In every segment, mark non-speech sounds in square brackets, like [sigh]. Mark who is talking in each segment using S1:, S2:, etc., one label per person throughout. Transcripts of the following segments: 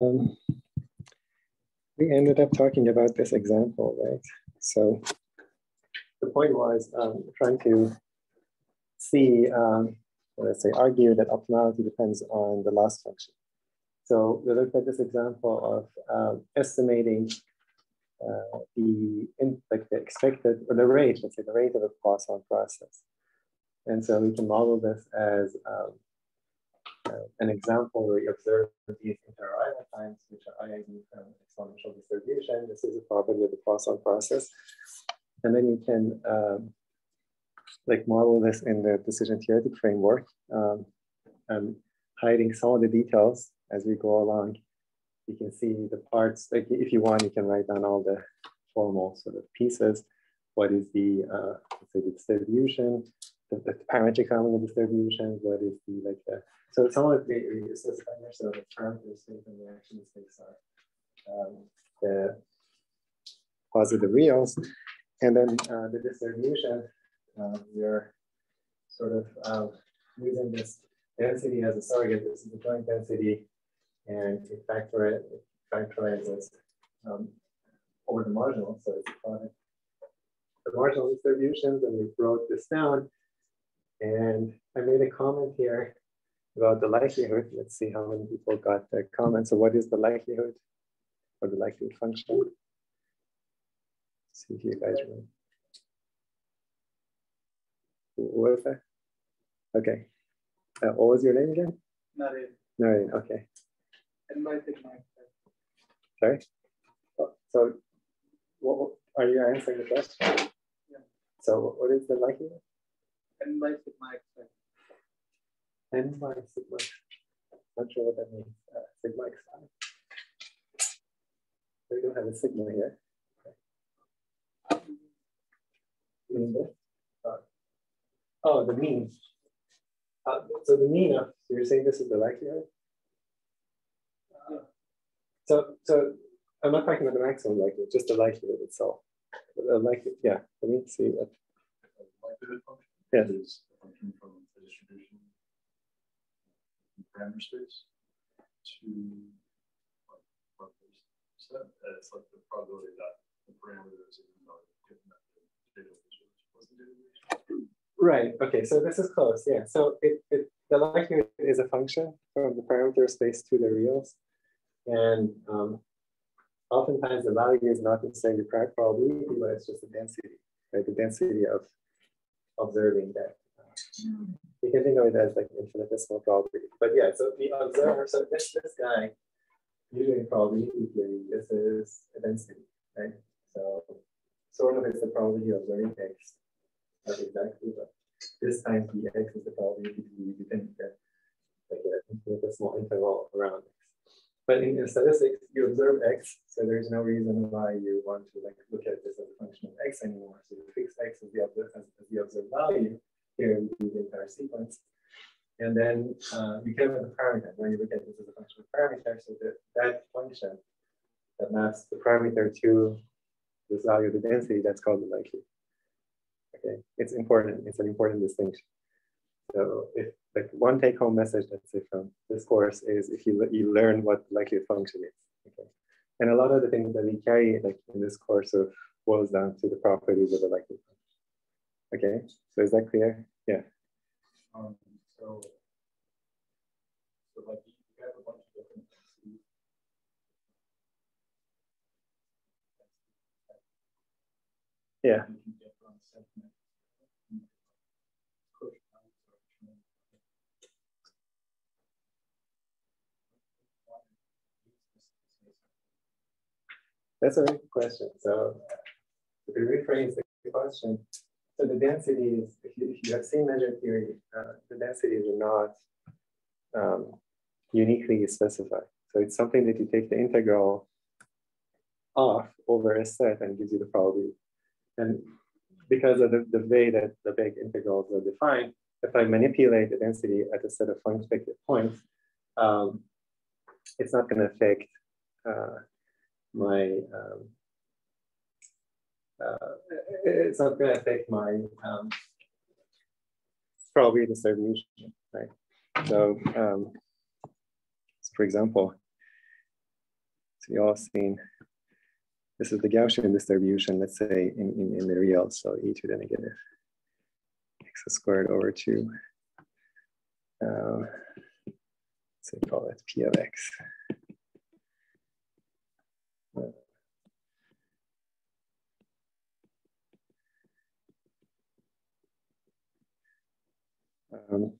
S1: Um, we ended up talking about this example, right? So the point was um, trying to see, um, let's say, argue that optimality depends on the loss function. So we looked at this example of um, estimating uh, the in, like the expected or the rate, let's say the rate of a Poisson process. And so we can model this as um, uh, an example where you observe these interarrival times, which are IID from exponential distribution. This is a property of the Poisson process. And then you can um, like model this in the decision theoretic framework, um, and hiding some of the details as we go along. You can see the parts, like if you want, you can write down all the formal sort of pieces. What is the, uh, say the distribution, the, the parametric distribution, what is the, like the, so some of the uses so the parameters and the reaction states are um, the positive reals. And then uh, the distribution, uh, we're sort of uh, using this density as a surrogate. This is the joint density, and we factor it, it factorizes um, over the marginal. So it's product the marginal distributions, and we wrote this down. And I made a comment here about the likelihood. Let's see how many people got their comment. So what is the likelihood or the likelihood function? Let's see if you guys remember. What was that? Okay. Uh, what was your name again?
S2: Naren.
S1: Naren, okay.
S2: Invited
S1: Sorry? Oh, so what, are you answering the question?
S2: Yeah.
S1: So what is the likelihood?
S2: N by sigma.
S1: N by sigma. Not sure what that means. Uh, sigma x. We don't have a sigma here. Okay. Mean? Uh, oh, the mean. Uh, so the mean of, so you're saying this is the likelihood? Uh, so, so I'm not talking about the maximum likelihood, just the likelihood itself. The likelihood, yeah, let me see that.
S3: Likelihood function
S1: yes.
S3: is a function from the distribution parameter space to what. It's like the probability that the parameters are given that the data was the data
S1: Right. Okay. So this is close. Yeah. So it, it the likelihood is a function from the parameter space to the reals, and um, oftentimes the value is not necessarily the probability, but it's just the density, right? The density of observing that. You can think of it as like infinitesimal probability. But yeah, so the observer, so this this guy, usually probability theory, this is a density, right? So sort of it's the probability of observing X not exactly, but this time the x is the probability think that like a, a small interval around x. But in, statistics, you observe x, so there's no reason why you want to like look at this as a function of x anymore. So you fix x as the as the observed value. Here we do the entire sequence. And then uh, you care about the parameter. When you look at this as a function of parameter, so that, that function that maps the parameter to this value of the density, that's called the likelihood. Okay, it's important. It's an important distinction. So if like one take home message, let's say from this course is if you, you learn what likelihood function is. Okay. And a lot of the things that we carry like in this course of boils down to the properties of the likelihood function. Okay, so is that clear? Yeah.
S3: Um, so, so like you have a bunch of different
S1: Yeah. That's a good question. So to rephrase the question, so the densities, if you, if you have seen measure theory, uh, the densities are not um, uniquely specified. So it's something that you take the integral off over a set and gives you the probability. And because of the, the way that the big integrals are defined, if I manipulate the density at a set of unexpected points, um, it's not going to affect uh, my um, uh, it's not going to affect my um, probably distribution, right? So, um, so, for example, So you all seen, this is the Gaussian distribution, let's say in, in, in the real, so e to the negative x squared over two. Uh, so call it p of x. Um,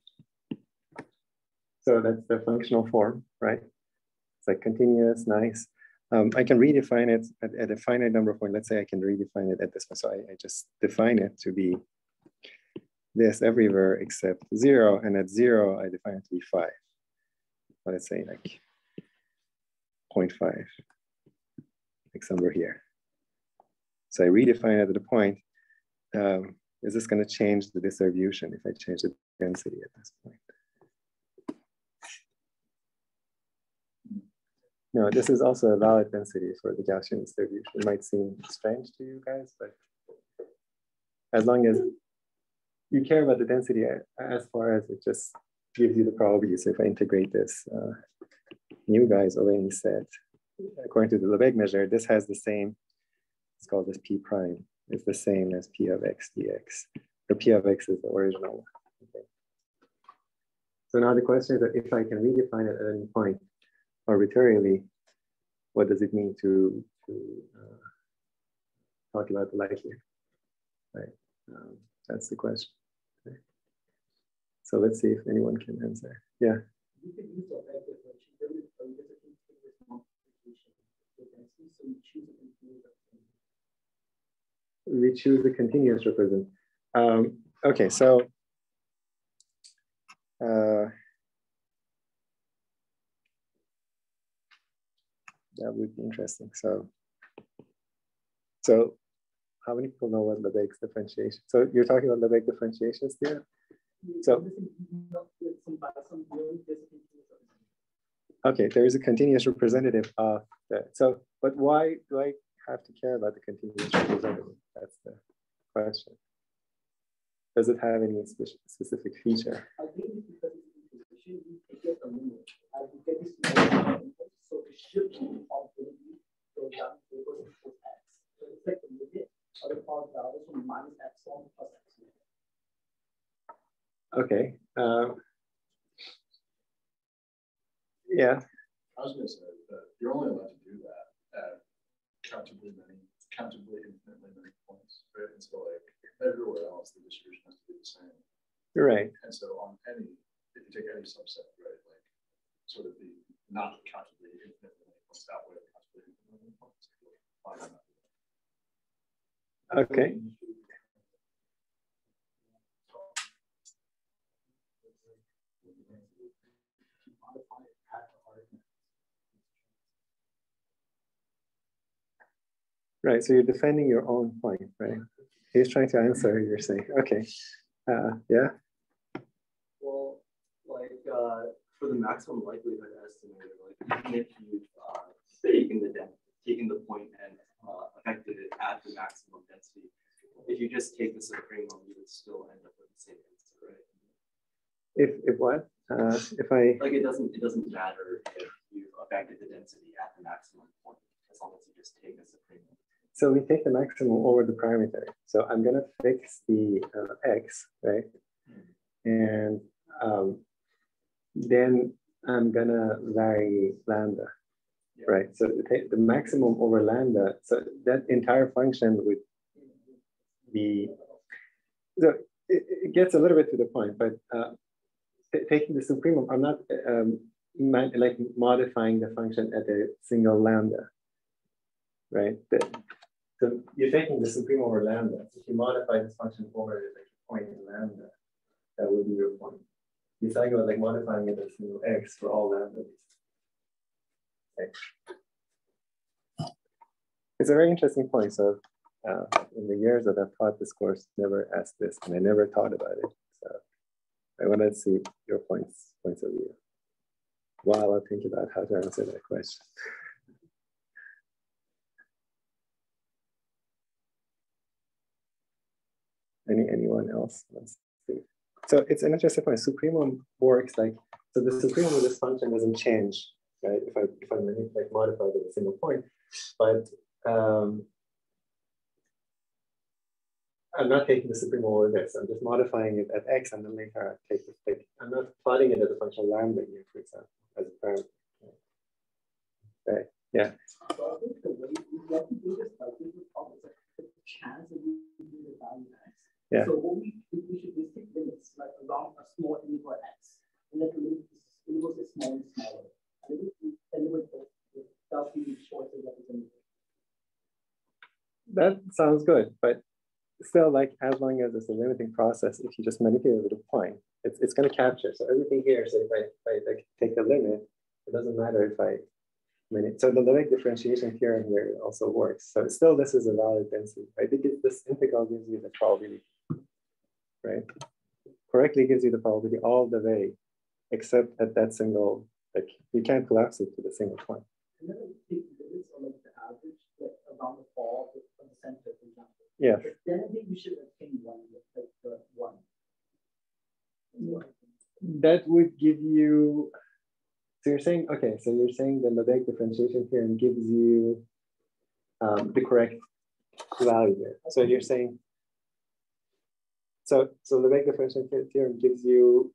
S1: so that's the functional form, right? It's like continuous, nice. Um, I can redefine it at, at, a finite number of points. Let's say I can redefine it at this point. So I, I just define it to be this everywhere except zero. And at zero, I define it to be five. Let's say like 0.5, like somewhere here. So I redefine it at the point. Um, is this going to change the distribution if I change the density at this point? No, this is also a valid density for the Gaussian distribution. It might seem strange to you guys, but as long as you care about the density as far as it just gives you the probability. So If I integrate this uh, new guy's Ollamy set, according to the Lebesgue measure, this has the same, it's called this P prime, It's the same as P of X dx. Or P of X is the original one. So now the question is that if I can redefine it at any point arbitrarily, what does it mean to, to uh, talk about the likelihood? Right. Um, that's the question. Okay. So let's see if anyone can answer. Yeah. You can use the we choose a continuous representation. Um, okay, so uh, that would be interesting. So, so how many people know what Lebesgue's differentiation? So you're talking about Lebesgue differentiations there? So, okay, there is a continuous representative of that. So, but why do I have to care about the continuous representative? That's the question. Does it have any specific feature? I think it's because it's you get the limit. As you get this so the shift of the goes down to x. So it's like the limit of the product values from minus epsilon plus x. Okay. Um, yeah.
S3: I was going to say that you're only allowed to do that at countably many, countably infinitely many points, right? And so like everywhere else, the distribution has to be the same.
S1: You're right.
S3: And so on any, if you take any subset, right, like sort of the not many points that way, points.
S1: Okay. Right, so you're defending your own point, right? He's trying to answer, you're saying, okay, uh, yeah?
S4: Well, like uh, for the maximum likelihood estimator, like even if you've uh, taken the taken the point and uh, affected it at the maximum density, if you just take the supremum, you would still end up with the same answer, right?
S1: If if what? Uh, if I
S4: like it doesn't it doesn't matter if you affected the density at the maximum point as long as you just take the supremum.
S1: So we take the maximum over the parameter. So I'm gonna fix the uh, x, right? And um, then I'm gonna vary lambda, yeah. right? So the, the maximum over lambda, so that entire function would be, so it, it gets a little bit to the point, but uh, taking the supremum, I'm not um, like modifying the function at a single lambda, right? The, so you're taking the supreme over lambda. If you modify this function over like a point in lambda, that would be your point. You're talking about like modifying it as single x for all lambda. It's a very interesting point. So uh, in the years that I've taught this course, never asked this, and I never thought about it. So I want to see your points points of view while I think about how to answer that question. Anyone else? So it's an interesting point. Supremum works like so. The supremum of this function doesn't change right? If I if I like modify it at a single point, but um, I'm not taking the supremum over this. I'm just modifying it at x, and then later I take the like I'm not plotting it as a function lambda here, for example, as a parameter. Okay. Yeah.
S5: So I think the way we do this, like this.
S1: Yeah.
S5: So what we we we should do stick limits like around a small interval x, and then the limit is interval is smaller and smaller. And then we the the delta be shorter representative.
S1: That sounds good, but still, like as long as it's a limiting process, if you just manipulate with a point, it's, it's going to capture. So everything here, so if I, if I like take the limit, it doesn't matter if I. So the limit differentiation theorem here also works. So still, this is a valid density. I think it, this integral gives you the probability? Correctly gives you the probability all the way, except at that single, like you can't collapse it to the single point.
S5: And then we take limits or like the average, like around the from the center, for example.
S1: Yeah.
S5: Then I think we should obtain one, like the one. One.
S1: that would give you so you're saying okay so you're saying the Lebesgue differentiation theorem gives you um, the correct value so you're saying so so Lebesgue differentiation theorem gives you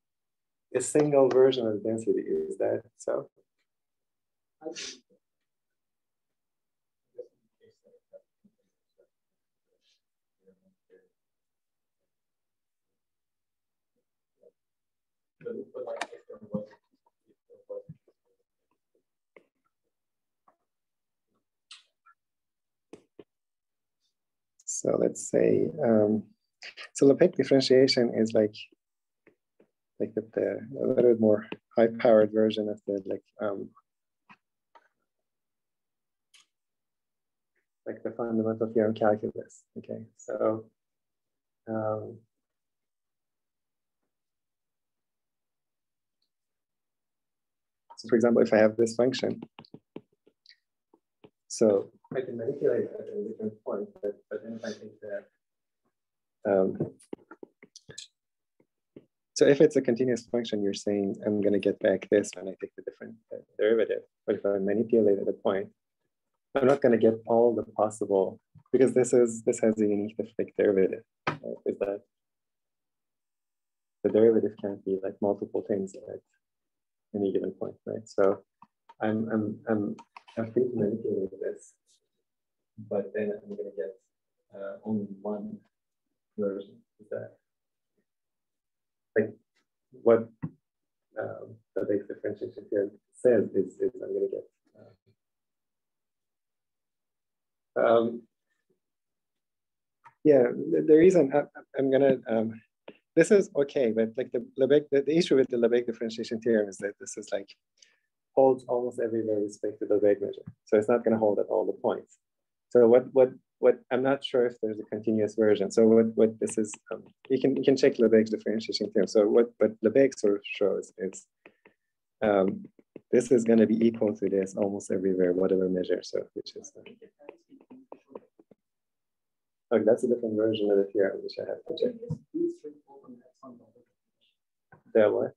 S1: a single version of the density is that so? So let's say um, so Lebesgue differentiation is like like the, the a little bit more high powered version of the like um, like the fundamental theorem calculus. Okay, so um, so for example, if I have this function, so I can manipulate at a different point, but, but then if I take that, um, so if it's a continuous function, you're saying I'm going to get back this when I take the different uh, derivative. But if I manipulate at a point, I'm not going to get all the possible because this is this has a unique fixed derivative. Right? Is that the derivative can't be like multiple things at any given point, right? So I'm I'm I'm I'm free to manipulate this, but then I'm going to get uh, only one version. Is that like what um, the base differentiation theorem says is, is I'm going to get. Uh, um, yeah, the, the reason I, I'm going to, um, this is okay, but like the Lebesgue, the, the issue with the Lebesgue differentiation theorem is that this is like holds almost everywhere with respect to the Lebesgue measure. So it's not going to hold at all the points. So what what what I'm not sure if there's a continuous version. So what what this is, um, you can you can check Lebesgue differentiation theorem. So what what Lebesgue sort of shows is um, this is going to be equal to this almost everywhere, whatever measure. So which is uh, okay, that's a different version of the theorem which I have to check. There what?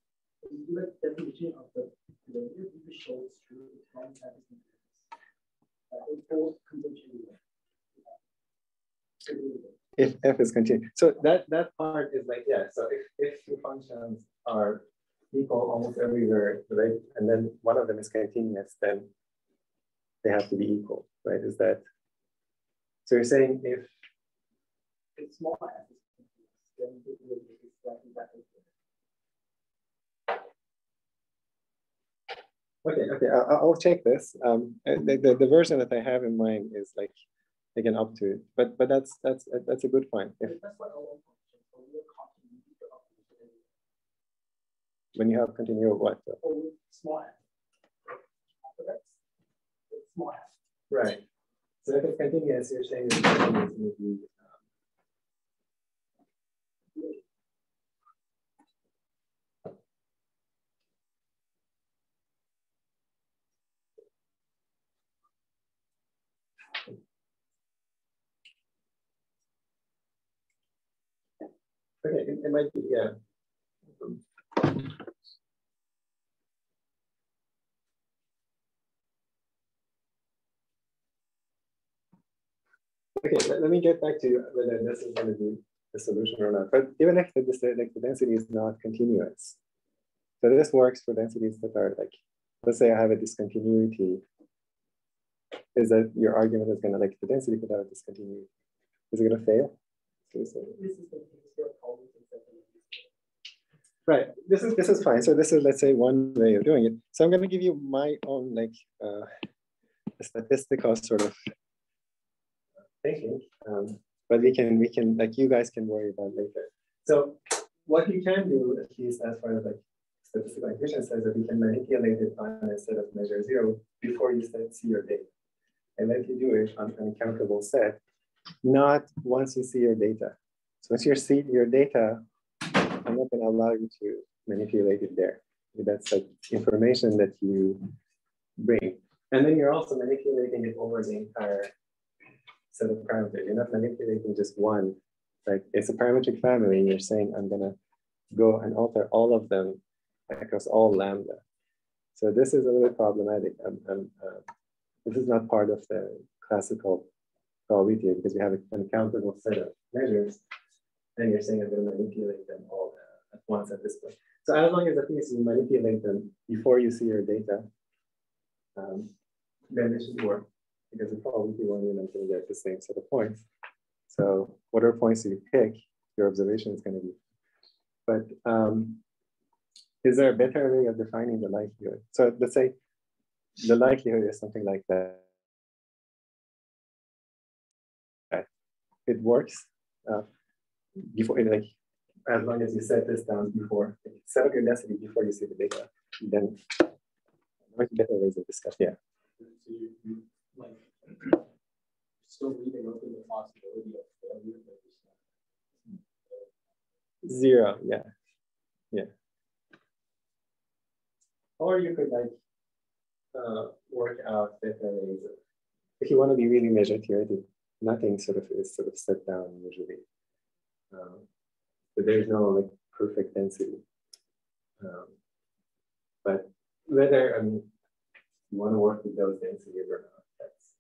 S1: If f is continuous. So that that part is like yeah. So if if two functions are equal almost everywhere, right, and then one of them is continuous, then they have to be equal, right? Is that so? You're saying if
S5: It's small f then better.
S1: okay, okay, I'll, I'll check this. Um, the, the, the version that I have in mind is like again up to, it. but but that's that's that's a good point. If
S5: That's what our function, so we are continuing to up to the derivative.
S1: when you have continual what?
S5: Oh, or small f. So that's it's small f.
S1: Right. So if it's continuous, you're saying it's continuous Okay, it, it might be, yeah. Okay, let, let, me get back to whether this is going to be the solution or not. But even if the, like, the density is not continuous, so this works for densities that are like, let's say I have a discontinuity, is that your argument is going to like the density without a discontinuity. Is it going to fail?
S5: Seriously?
S1: Right. This is this is fine. So this is let's say one way of doing it. So I'm going to give you my own like uh, statistical sort of thinking, um, but we can we can like you guys can worry about later. So what you can do at least as far as like statistical intuition says that you can manipulate it on a set of measure zero before you see your data, and let you do it on an uncountable set, not once you see your data. So once you see your data, I'm not going to allow you to manipulate it there. That's like information that you bring. And then you're also manipulating it over the entire set of parameters. You're not manipulating just one. Like it's a parametric family, and you're saying, I'm going to go and alter all of them across all lambda. So this is a little bit problematic. Um, um, uh, this is not part of the classical probability because you have an uncountable set of measures and you're saying I'm going to manipulate them all at once at this point. So as long as at least you manipulate them before you see your data, um, then it should work because the probability one you're going to get the same set of points. So whatever points you pick, your observation is going to be. But um, is there a better way of defining the likelihood? So let's say the likelihood is something like that. It works. Uh, before like as long as you set this down before set up your density before you see the data, then be better ways of discuss. Yeah.
S5: So you, you like [clears throat] still leaving open the possibility of failure,
S1: Zero, yeah. Yeah. Or you could like uh, work out better ways if you want to be really measured theoretic, nothing sort of is sort of set down usually. Um, but there's no like perfect density. Um, but whether I mean you want to work with those densities or not, that's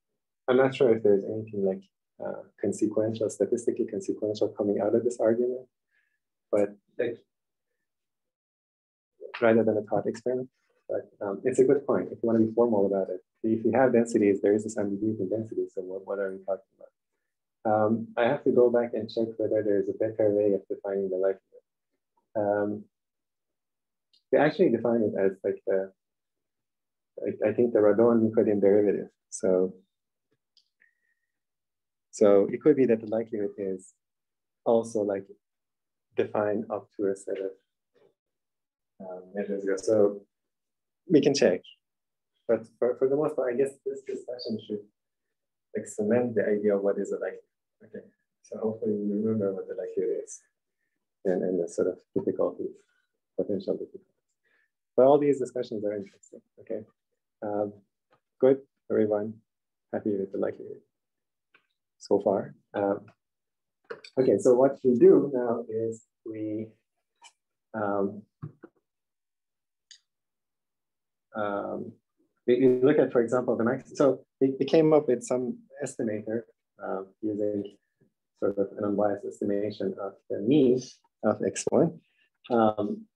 S1: I'm not sure if there's anything like uh, consequential, statistically consequential coming out of this argument, but like rather than a thought experiment. But um, it's a good point if you want to be formal about it. If you have densities, there is this ambiguity in density. So what, what are we talking about? Um, I have to go back and check whether there's a better way of defining the likelihood. Um, we actually define it as like the, I, I think the Radon-Nikodym derivative. So, so it could be that the likelihood is also like defined up to a set of um, measures. So we can check. But for, for the most part, I guess this discussion should like cement the idea of what is a likelihood. Okay, so hopefully you remember what the likelihood is and, and the sort of difficulties, potential difficulties. But all these discussions are interesting, okay? Um, good, everyone, happy with the likelihood so far. Um, okay, so what we do now is we um, um, we, look at, for example, the max. So we, we came up with some estimator uh, using sort of an unbiased estimation of the mean of x1. Um,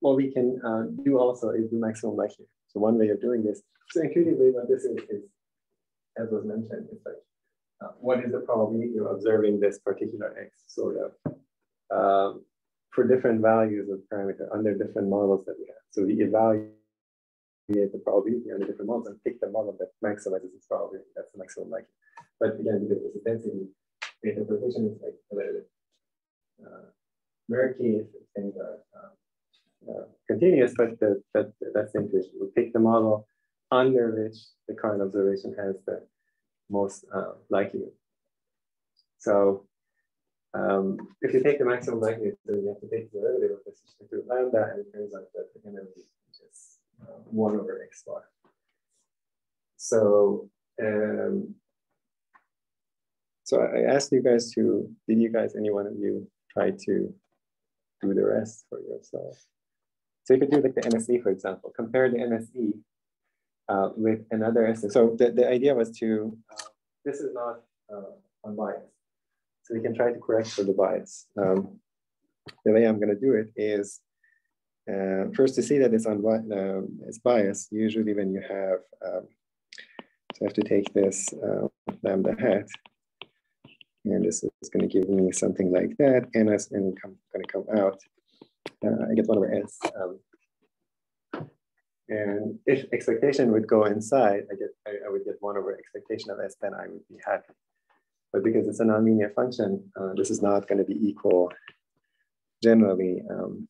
S1: what we can uh, do also is do maximum likelihood. So one way of doing this, so intuitively what this is, is as was mentioned, it's like, uh, what is the probability of observing this particular x sort of um, for different values of parameter under different models that we have. So we evaluate the probability under different models and pick the model that maximizes its probability. That's the maximum likelihood. But again, because it's a density, the interpretation is like a little bit uh, murky if things are um, uh, continuous, but the, that, that's the intuition. We pick the model under which the current observation has the most uh, likelihood. So um, if you take the maximum likelihood, then you have to take the derivative of this to lambda, and it turns out that the MLE is just uh, 1 over x bar. So um, so I asked you guys to, did you guys, any one of you, try to do the rest for yourself? So you could do like the MSE, for example, compare the MSE uh, with another estimate. So the, the idea was to, uh, this is not uh, unbiased. So we can try to correct for the bias. Um, the way I'm going to do it is uh, first to see that it's, unbi um, it's biased. Usually when you have, um, so I have to take this uh, lambda hat, and this is going to give me something like that, and it's and come, going to come out. Uh, I get one over s. Um, and if expectation would go inside, I get I, I, would get one over expectation of s, then I would be happy. But because it's a nonlinear function, uh, this is not going to be equal generally, um,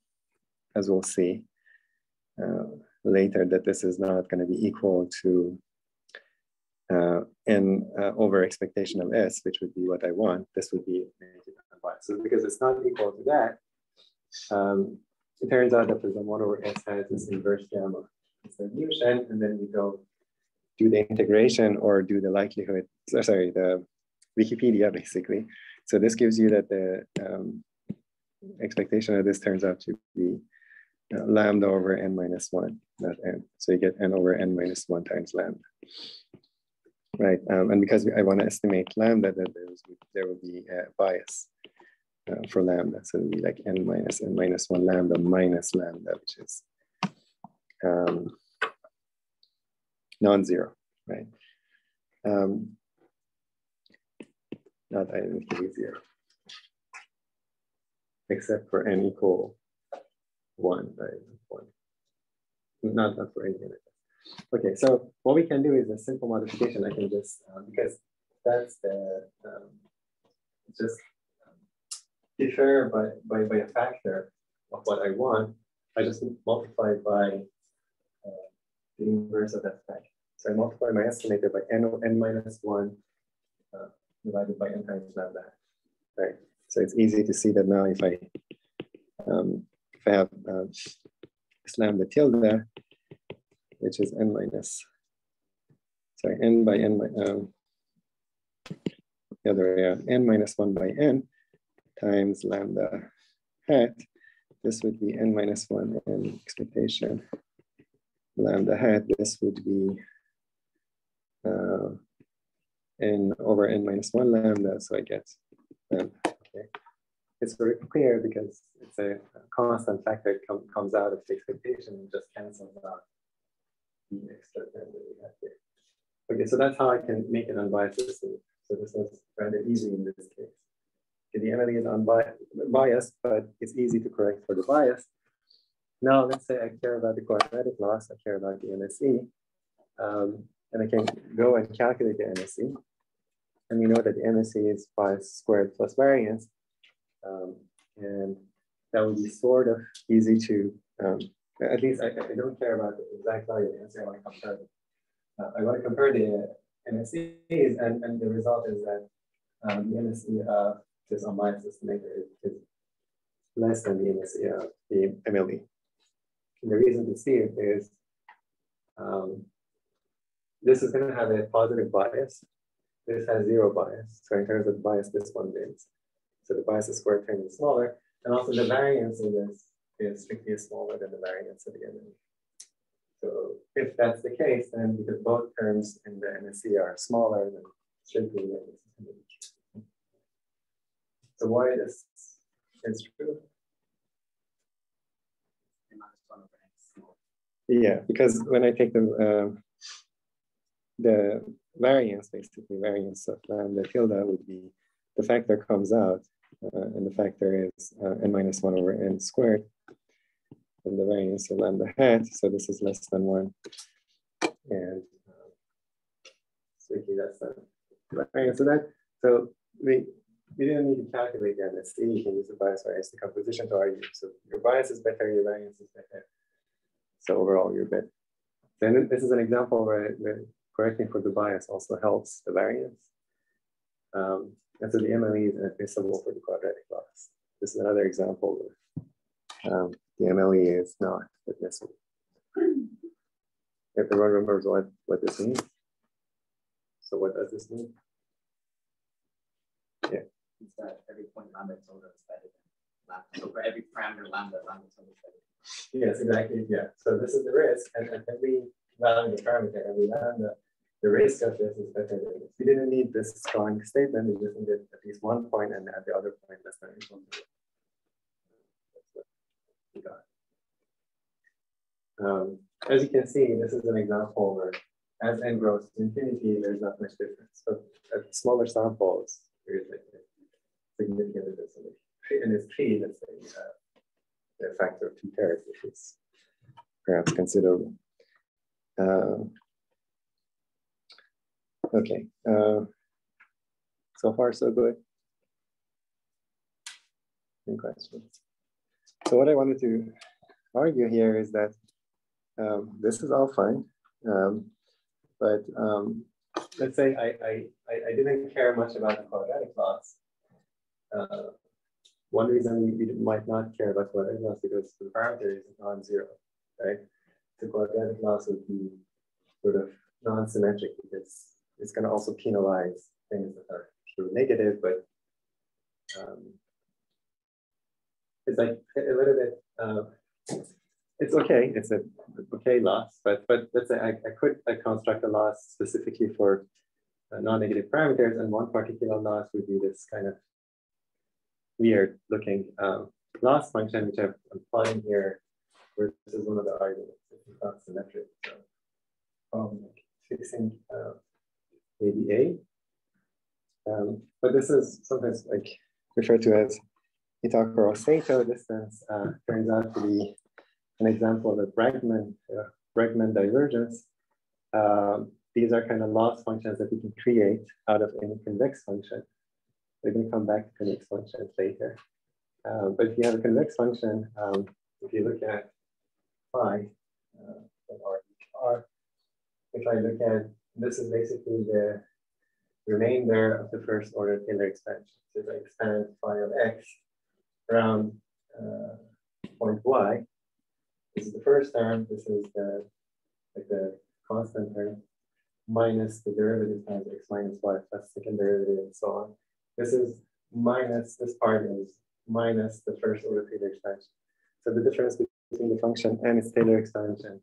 S1: as we'll see uh, later, that this is not going to be equal to uh, n uh, over expectation of s, which would be what I want. This would be negative unbiased. So because it's not equal to that, um, it turns out that the one over s has this inverse gamma solution, and then we go do the integration or do the likelihood, sorry, the Wikipedia basically. So this gives you that the um, expectation of this turns out to be uh, lambda over n minus one, not n. So you get n over n minus one times lambda. Right, um, and because I want to estimate lambda, that there, will be a bias uh, for lambda. So it will be like n minus n minus one lambda minus lambda, which is um, non-zero, right? Um, not identically zero, except for n equal one, right? One. Not, not for any unit. Okay, so what we can do is a simple modification. I can just, um, because that's the, um, just um, differ by, by, by a factor of what I want. I just multiply by uh, the inverse of that factor. So I multiply my estimator by n, n minus one uh, divided by n times lambda, right? So it's easy to see that now if I um, if I have uh, lambda tilde, which is n minus, sorry, n by n, um, the other way around, n minus one by n times lambda hat, this would be n minus one n expectation lambda hat, this would be uh, n over n minus one lambda, so I get lambda, okay. It's very clear because it's a constant factor com comes out of the expectation and just cancels out the extra that we have here. Okay, so that's how I can make an unbiased. So this is rather easy in this case. Okay, the MLE is unbiased, but it's easy to correct for the bias. Now let's say I care about the quadratic loss, I care about the MSE. Um, and I can go and calculate the MSE. And we know that the MSE is bias squared plus variance. Um, and that would be sort of easy to, um, at least I, I, don't care about the exact value of the MSE, I want to compare them. Uh, I want to compare the MSEs, and, and the result is that um, the MSE of this unbiased estimator is less than the MSE of the MLE. And the reason to see it is um, this is going to have a positive bias. This has zero bias. So in terms of bias, this one wins. So the bias is square term is smaller. And also the variance in this is strictly smaller than the variance of the MLE. So if that's the case, then because both terms in the MSE are smaller, than strictly the So why this is true? Yeah, because when I take the uh, the variance, basically variance of lambda tilde would be the factor comes out, uh, and the factor is uh, n minus one over n squared, and the variance of lambda hat, so this is less than one. And uh, so the of that. So we, we didn't need to calculate the MSE, you can use the bias variance decomposition to argue. So your bias is better, your variance is better. So overall, you're better. Then this is an example where, where correcting for the bias also helps the variance. Um, and so the MLE is admissible for the quadratic loss. This is another example where um, the MLE is not admissible. If everyone remembers what, what this means. So what does this mean?
S6: Yeah. It's that every point lambda tilde is better than lambda. So for every parameter lambda, lambda tilde is better.
S1: Yes, exactly. Yeah. So this is the risk, and, and every value parameter, every lambda the risk of this is better than this. We didn't need this strong statement, we just needed at least one point and at the other point less than or equal to That's what we got. Um, as you can see, this is an example where as n grows to infinity, there's not much difference. But at smaller samples, there's like a significant difference. And it's three, let's say, uh, factor of two thirds, which is perhaps considerable. Uh, okay, uh, so far so good. Any questions? So what I wanted to argue here is that um, this is all fine. Um, but um, let's say I, I, I, didn't care much about the quadratic loss. Uh, one reason we, we, might not care about quadratic loss because the parameter is non-zero, right? The quadratic loss would be sort of non-symmetric because it's going to also penalize things that are true negative, but um, it's like a little bit uh, it's okay. It's a okay loss, but but let's say I, I could I construct a loss specifically for uh, non-negative parameters, and one particular loss would be this kind of weird looking um, loss function, which I'm plotting here, is one of the arguments. It's not symmetric. So um, fixing uh, maybe A. Um, but this is sometimes like referred to as Itachi Sato distance, uh, turns out to be an example of a Bregman, uh, Bregman divergence. Um, these are kind of loss functions that we can create out of any convex function. We're going to come back to convex functions later. Um, but if you have a convex function, um, if you look at phi, uh, if I look at, this is basically the remainder of the first order Taylor expansion. So if I expand phi of x around uh, point y, this is the first term. This is the like the constant term minus the derivative times x minus y plus second derivative and so on. This is minus, this part is minus the first order Taylor expansion. So the difference between the function and its Taylor expansion,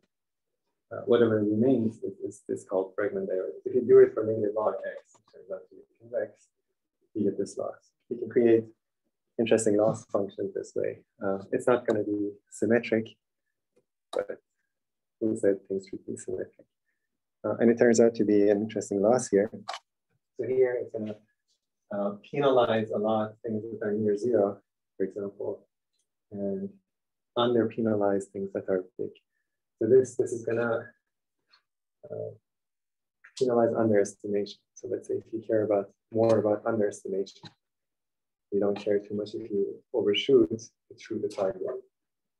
S1: uh, whatever remains is, is, called Bregman derivative. If you do it for negative log x, it turns out to be convex, you get this loss. You can create interesting loss functions this way. Uh, it's not going to be symmetric, but who said things should be symmetric? Uh, and it turns out to be an interesting loss here. So here it's gonna uh, penalize a lot things that are near zero, for example, and under penalize things that are big. So this, this is gonna uh, penalize underestimation. So let's say if you care about more about underestimation, you don't care too much if you overshoot through the target.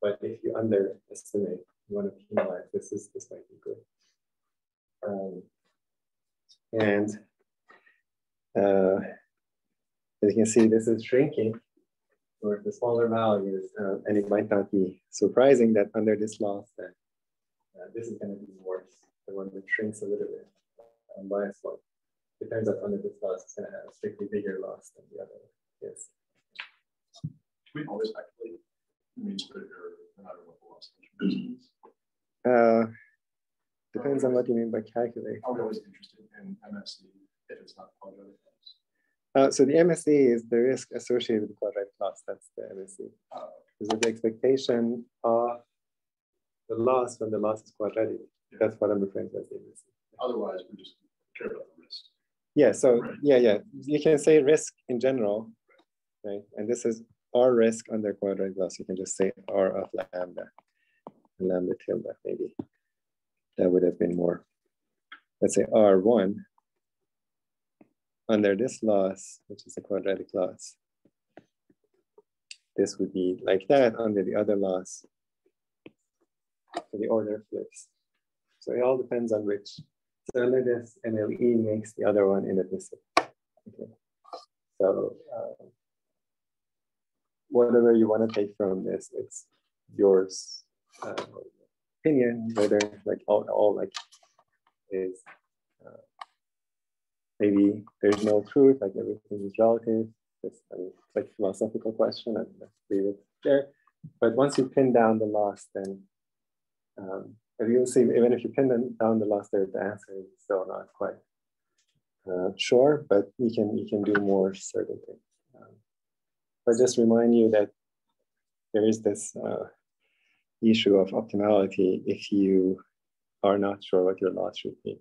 S1: But if you underestimate, you want to penalize, this is this might be good. Um, and uh, as you can see, this is shrinking for the smaller values, uh, and it might not be surprising that under this loss, that uh, this is going to be worse, the one that shrinks a little bit um, by a slope. It turns out under this loss, it's going to have a strictly bigger loss than the other. Yes.
S3: we always actually means that no matter what the loss is?
S1: Uh, depends on what you mean by calculate.
S3: I'm always interested in MSE if it's not quadratic loss.
S1: Uh, so the MSE is the risk associated with quadratic loss. That's the MSE.
S3: Oh.
S1: Is the expectation of the loss when the loss is quadratic. Yeah. That's what I'm referring to as the MSE.
S3: Otherwise, we just care about the risk.
S1: Yeah, so right. yeah, yeah. You can say risk in general, right? And this is R risk under quadratic loss, you can just say R of lambda, lambda tilde maybe. That would have been more, let's say R1 under this loss, which is a quadratic loss. This would be like that under the other loss. So the order flips. So it all depends on which. So under this, MLE makes the other one inadmissible. Okay. So uh, whatever you want to take from this, it's yours uh, opinion, whether like all, all like is uh, maybe there's no truth, like everything is relative. It's I mean, like philosophical question and leave it there. But once you pin down the loss, then um, you'll see, even if you pin down the loss there, the answer is still not quite uh, sure, but you can you can do more certainty. Um, but just remind you that there is this uh, issue of optimality if you are not sure what your loss should be.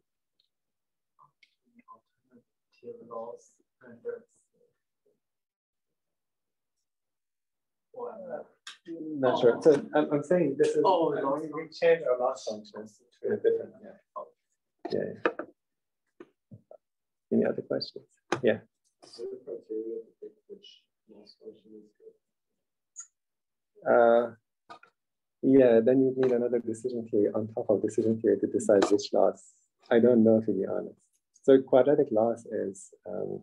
S1: Not sure. So I'm, I'm saying this is
S2: Oh, loss
S1: we, we change our loss functions to a different. Yeah. yeah. yeah. Any other questions? Yeah. Uh, yeah, then you need another decision theory on top of decision theory to decide which loss. I don't know to be honest. So quadratic loss is um,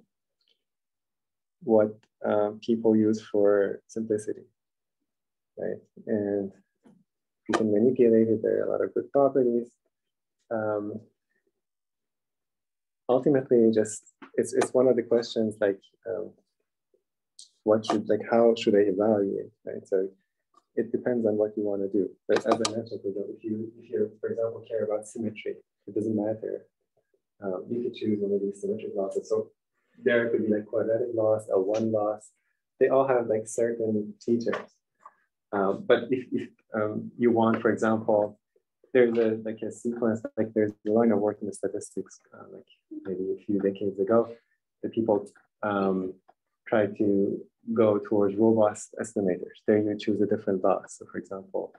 S1: what um, people use for simplicity, right? And you can manipulate it. There are a lot of good properties. Um, ultimately, just it's it's one of the questions like, um, what should like how should I evaluate, right? So it depends on what you want to do. But as I mentioned, if you if you for example care about symmetry, it doesn't matter. Um, you could choose one of these symmetric losses. So there could be like quadratic loss, a one loss. They all have like certain features. Um, but if, if um, you want, for example, there's a like a sequence, like there's a line of work in the statistics, uh, like maybe a few decades ago, that people um, try to go towards robust estimators. There you choose a different loss. So for example,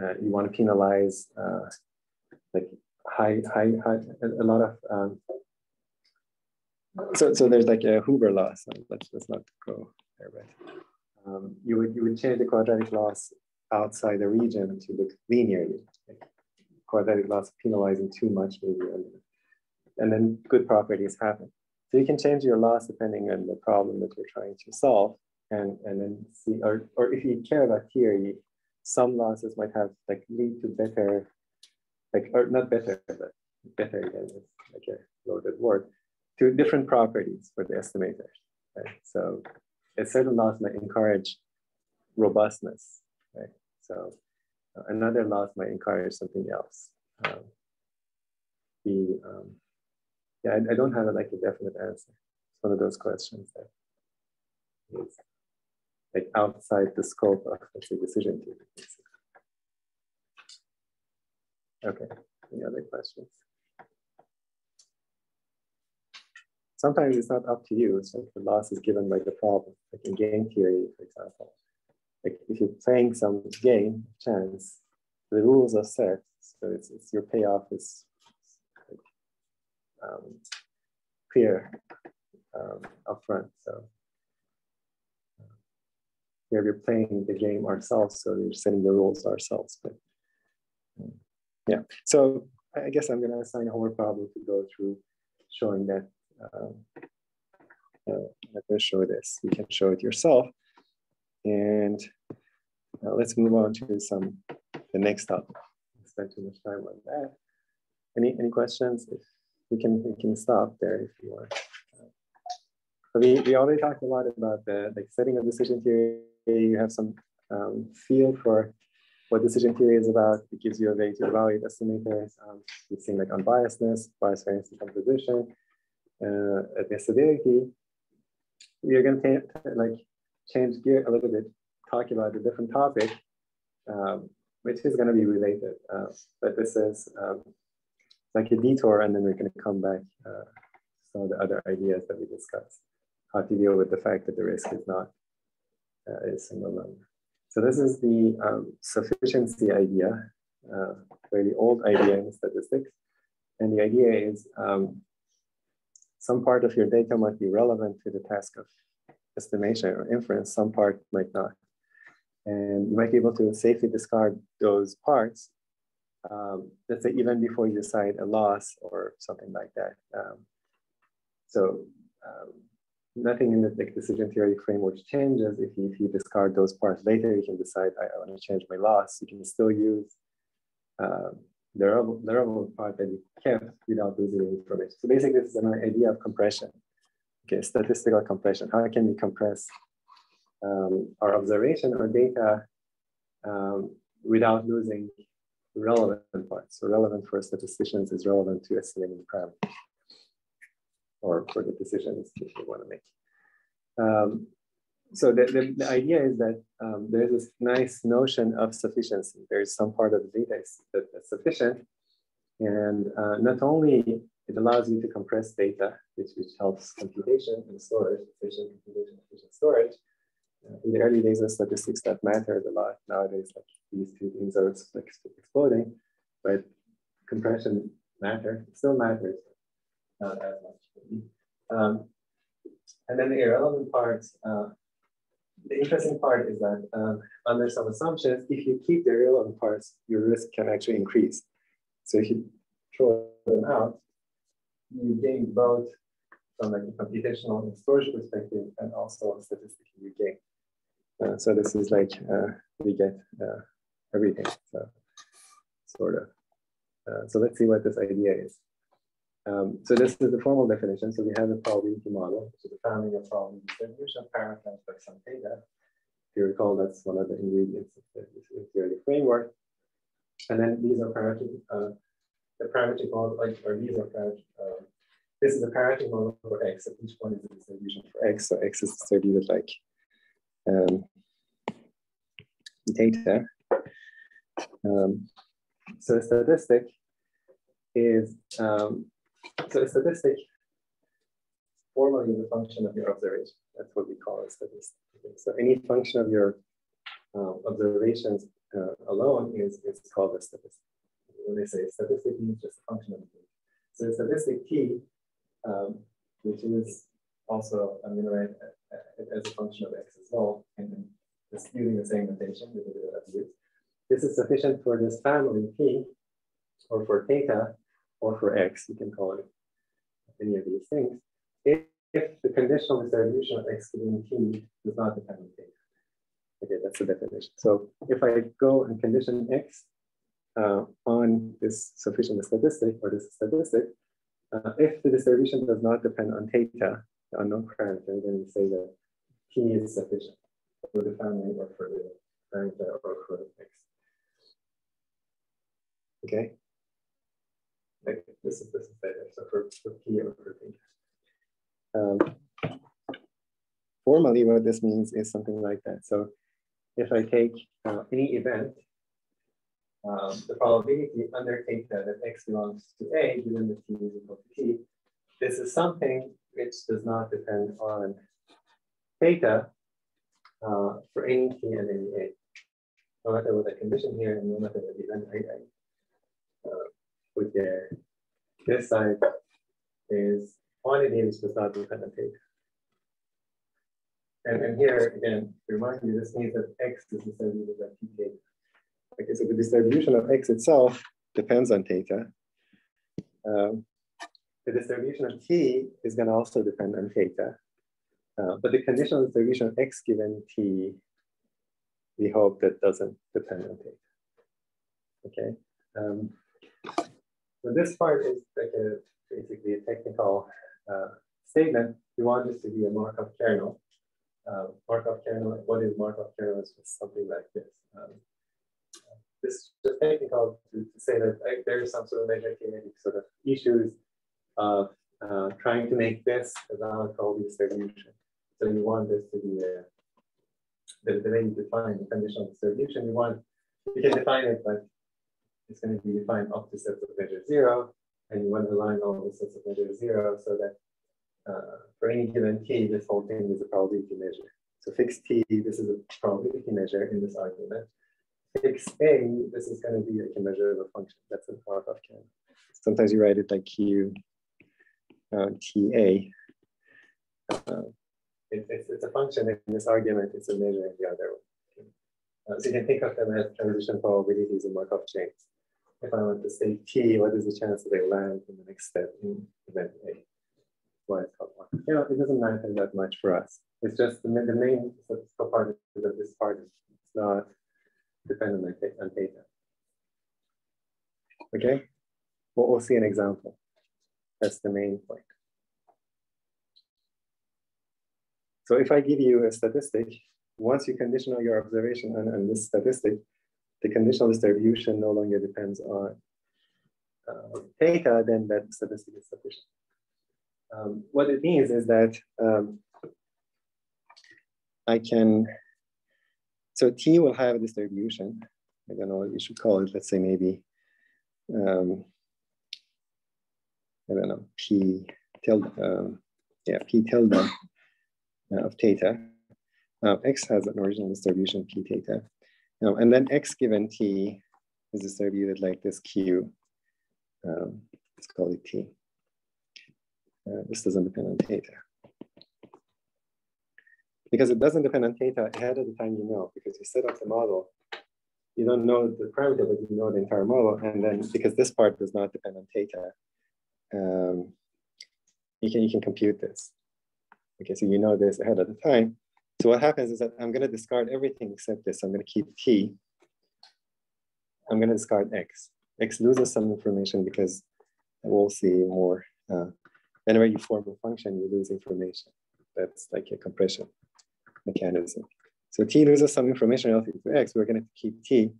S1: uh, you want to penalize uh, like high, high, high, a lot of um, so, so there's like a Huber loss. Let's, let's not go there, but um, you would you would change the quadratic loss outside the region to look linearly. Like quadratic loss penalizing too much maybe, and then good properties happen. So you can change your loss depending on the problem that you're trying to solve, and and then see, or or if you care about theory, some losses might have like lead to better, like or not better, but better again like a loaded word to different properties for the estimators. Right? So a certain loss might encourage robustness. Right? So another loss might encourage something else. Um, the um, yeah, I, I, don't have a, like a definite answer. It's one of those questions that is like outside the scope of the decision theory. Okay. Any other questions? sometimes it's not up to you. It's like the loss is given by the problem. Like in game theory, for example, like if you're playing some game chance, the rules are set, so it's, it's your payoff is um, clear um, upfront. So uh, here we're playing the game ourselves, so we're setting the rules ourselves. But um, yeah, so I guess I'm going to assign a homework problem to go through showing that um, uh, I'm going to show this. You can show it yourself. And uh, let's move on to some the next topic. Spend too much time on that. Any any questions? If we can we can stop there if you want. Uh, we we already talked a lot about the like setting of decision theory. You have some um, feel for what decision theory is about. It gives you a way to evaluate estimators. Um, you've seen like unbiasedness, bias variance decomposition uh, the severity, we are going to like change gear a little bit, talk about a different topic, um, which is going to be related. Uh, but this is um, like a detour, and then we're going to come back uh, some of the other ideas that we discussed, how to deal with the fact that the risk is not uh, a single number. So this is the um, sufficiency idea, uh, very old idea in statistics. And the idea is um, some part of your data might be relevant to the task of estimation or inference, some part might not. And you might be able to safely discard those parts, um, let's say even before you decide a loss or something like that. Um, so um, nothing in the like, decision theory framework changes. If you, if you discard those parts later, you can decide I, I want to change my loss. You can still use um, the relevant part that you kept without losing information. So basically, this is an idea of compression. Okay, statistical compression. How can we compress um, our observation or data um, without losing relevant parts. So relevant for statisticians is relevant to estimating the parameters or for the decisions that you want to make. Um, so the, the, the, idea is that um, there's this nice notion of sufficiency. There's some part of the data that, that's sufficient. And uh, not only it allows you to compress data, which, which helps computation and storage, efficient computation, efficient storage. In the early days of statistics, that mattered a lot. Nowadays, like these two things are like exploding, but compression matter still matters, not as much. Um, and then the irrelevant parts, uh, the interesting part is that um, under some assumptions, if you keep the irrelevant parts, your risk can actually increase. So if you throw them out, you gain both from like a computational and storage perspective and also statistically you gain. Uh, so this is like uh, we get uh, everything. So sort of. Uh, so let's see what this idea is. Um, so this is the formal definition. So we have a probability model, is a family of probability distribution parameters by some data. If you recall, that's one of the ingredients of the theory framework. And then these are parametric, uh, the parametric model, like, or these are parametric, uh, this is a parametric model for x. So each one is a distribution for x. So x is distributed like um, data. Um, so a statistic is um, so a statistic formally is a function of your observation. That's what we call a statistic. So any function of your um, observations uh, alone is, is called a statistic. When they say statistic means just a function of the. So statistic t, um, which is also, I'm to write as a function of x as well, and then just using the same notation. This is sufficient for this family p, or for theta, or for x, you can call it any of these things, if, if the conditional distribution of x given t does not depend on theta. Okay, that's the definition. So if I go and condition x uh, on this sufficient statistic or this statistic, uh, if the distribution does not depend on theta, the unknown parameter, then we say that t is sufficient for the family or for the parameter or for the x. Okay. Like this is this is better. So for, for P or for P. Um, formally, what this means is something like that. So if I take uh, any event, um, the probability under theta that x belongs to A given that t is equal to t, this is something which does not depend on theta uh, for any t and any A. No matter what the condition here and no matter what the event I, I uh, there. This side is quantity which does not depend on theta. And, and here again, remind you, this means that x is distributed by t theta. Okay, so the distribution of x itself depends on theta. Um, the distribution of t is going to also depend on theta. Uh, but the conditional distribution of x given t, we hope that doesn't depend on theta. Okay. Um, so this part is like a, basically a technical uh, statement. We want this to be a Markov kernel. Um, Markov kernel, what is Markov kernel is just something like this. Um, this is just technical to, to say that like, there is some sort of measure theoretic sort of issues of uh, trying to make this a valid probability distribution. So you want this to be a, the, the way you define the conditional distribution, you want, you can define it, but it's going to be defined up to sets of measure zero, and you want to align all the sets of measure zero so that uh, for any given t, this whole thing is a probability measure. So fixed t, this is a probability measure in this argument. Fixed a, this is going to be like a measure of a function. That's an of kernel. Sometimes you write it like q uh, ta. Uh, it, it's, it's a function in this argument, it's a measure in the other one. Uh, so you can think of them as transition probabilities in Markov chains if I want to say T, what is the chance that I land in the next step in event A? Why it's called one. You know, it doesn't matter that much for us. It's just the, the main part that this part is not dependent on theta. Okay, we'll see an example. That's the main point. So if I give you a statistic, once you conditional your observation on, on this statistic, the conditional distribution no longer depends on uh, theta, then that statistic is sufficient. Um, what it means is that um, I can, so T will have a distribution. I don't know what you should call it. Let's say maybe, um, I don't know, P tilde, um, yeah, P tilde uh, of theta. Now, X has an original distribution P theta. Now, and then X given T is distributed like this Q. Um, let's call it T. Uh, this doesn't depend on theta. Because it doesn't depend on theta ahead of the time you know, because you set up the model, you don't know the parameter, but you know the entire model. And then because this part does not depend on theta, um, you, can, you can compute this. Okay, so you know this ahead of the time. So what happens is that I'm gonna discard everything except this. I'm gonna keep T. I'm gonna discard X. X loses some information because we'll see more uh, whenever you form a function, you lose information. That's like a compression mechanism. So T loses some information relative to X. We're going to keep T.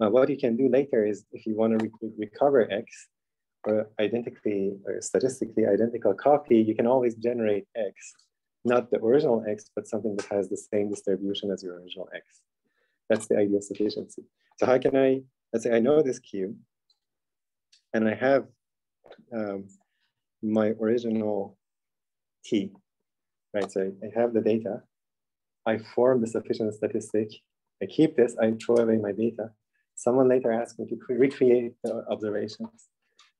S1: Uh, what you can do later is if you want to re recover X or identically or statistically identical copy, you can always generate X, not the original X, but something that has the same distribution as your original X. That's the idea of sufficiency. So how can I, let's say I know this Q and I have um, my original T, right? So I have the data, I form the sufficient statistic, I keep this, I throw away my data. Someone later asked me to recreate the observations.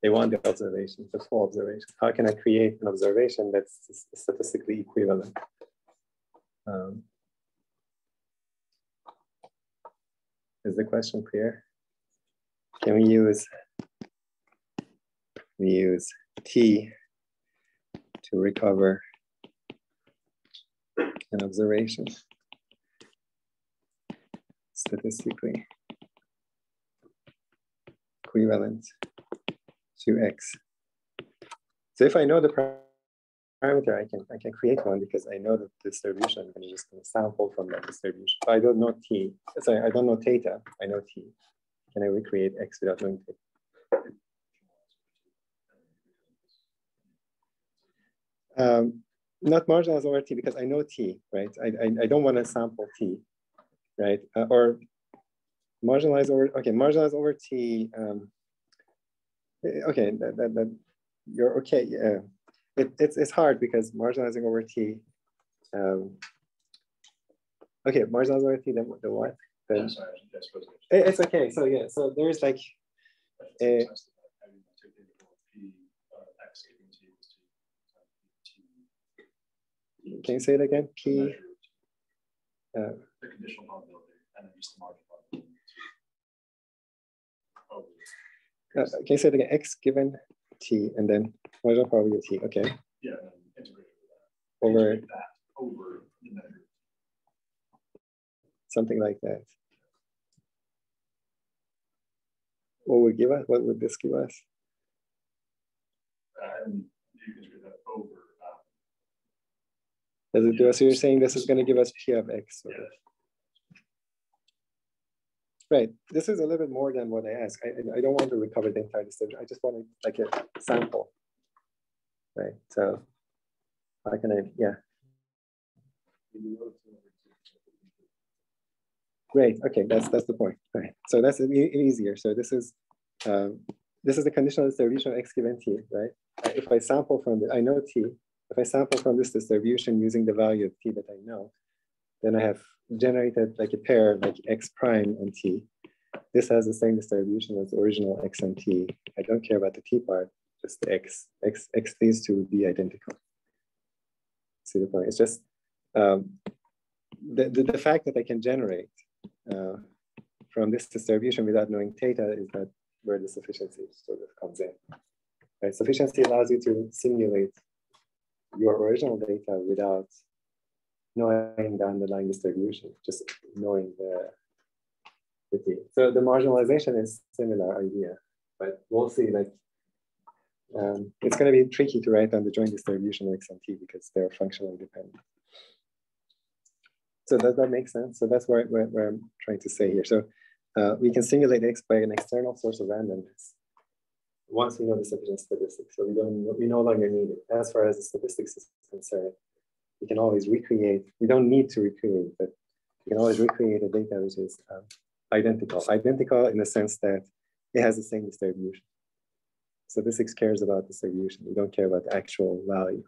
S1: They want the observation, the full observation. How can I create an observation that's statistically equivalent? Um, is the question clear? Can we use, we use T to recover an observation statistically equivalent to X. So if I know the parameter, I can I can create one because I know the distribution. and I'm just going to sample from that distribution. But I don't know T. Sorry, I don't know theta. I know T. Can I recreate X without knowing theta? Um, not marginalize over T because I know T, right? I, I, I don't want to sample T, right? Uh, or marginalize over, okay, marginalized over T. Um, okay, that, that, that, you're okay. Yeah. It, it's, it's hard because marginalizing over T. Um, okay, marginalizing over T, then the what? Then,
S3: sorry,
S1: it's okay. So yeah, so there's like a, Can you say it again? P. Uh,
S3: the conditional probability and then just the marginal
S1: Uh, can you say it again? X given t and then marginal probability. of t. Okay.
S3: Yeah, and integrate
S1: that. Over
S3: integrate that over the measure.
S1: Something like that. What would give us? What would this give us?
S3: And you integrate that over
S1: does it do So you're saying this is going to give us P of X. Of. Right. This is a little bit more than what I asked. I, I don't want to recover the entire distribution. I just want to like a sample. Right. So how can I, yeah. Great. Okay, that's that's the point. Right. So that's easier. So this is um, this is the conditional distribution of x given t, right? If I sample from the, I know t, if I sample from this distribution using the value of t that I know, then I have generated like a pair like x prime and t. This has the same distribution as original x and t. I don't care about the t part, just the x. x, x these two would be identical. See the point? It's just um, the, the, the, fact that I can generate uh, from this distribution without knowing theta is that where the sufficiency sort of comes in. Right? Sufficiency allows you to simulate your original data without knowing the underlying distribution, just knowing the, the t. So the marginalization is similar idea, but we'll see like um, it's going to be tricky to write down the joint distribution of x and t because they're functionally dependent. So does that make sense? So that's what, where, where I'm trying to say here. So uh, we can simulate X by an external source of randomness. Once we know the sufficient statistics, so we don't we no longer need it. As far as the statistics is concerned, we can always recreate. We don't need to recreate, but we can always recreate a data which is um, identical. Identical in the sense that it has the same distribution. So Statistics cares about distribution. We don't care about the actual value.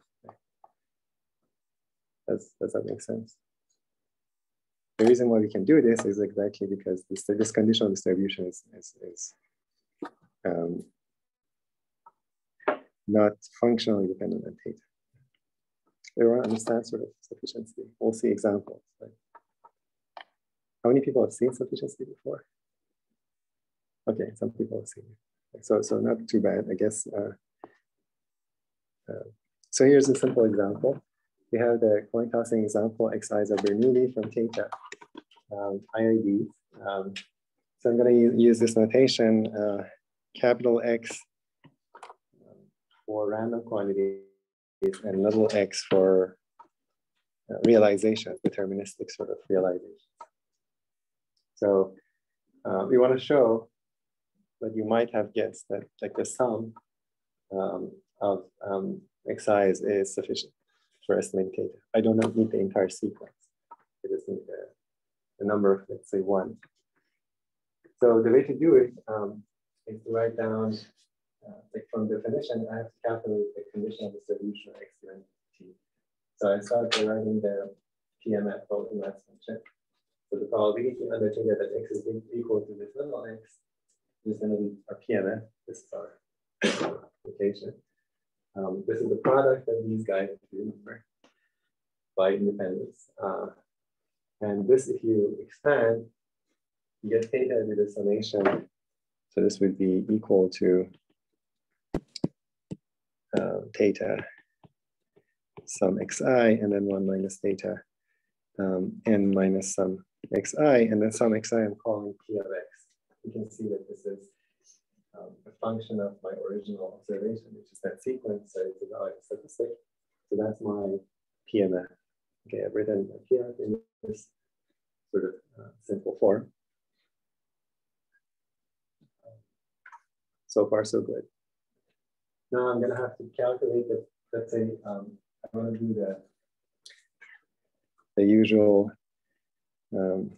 S1: Does, does that make sense? The reason why we can do this is exactly because this, this conditional distribution is, is, is um, not functionally dependent on theta. Everyone understands sort of sufficiency. We'll see examples. Right? How many people have seen sufficiency before? Okay, some people have seen it. So, so not too bad, I guess. Uh, uh, so here's a simple example. We have the coin tossing example, xi is a Bernoulli from theta, um, IID. Um, so I'm going to use this notation, uh, capital X um, for random quantities and little x for uh, realization, deterministic sort of realization. So uh, we want to show that you might have guessed that like the sum um, of um, xi's is sufficient for estimating theta. I don't need the entire sequence. I just need the, the number of, let's say, one. So the way to do it um, is to write down, uh, like from definition, I have to calculate the condition conditional distribution of x given t. So I start by writing the PMF probability mass function. So the probability under theta that x is equal to this little x is going to be our PMF. This is our application. Um, this is the product of these guys do, remember, by independence. Uh, and this, if you expand, you get theta to the summation. So this would be equal to uh, theta some xi and then one minus theta um, n minus some xi and then some xi I'm calling p of x. You can see that this is um, a function of my original observation, which is that sequence, so it's a value statistic. So that's my PMF. Okay, I've written my PMF in this sort of uh, simple form. So far, so good. Now I'm gonna have to calculate the, let's say, um, I wanna do the, the usual um,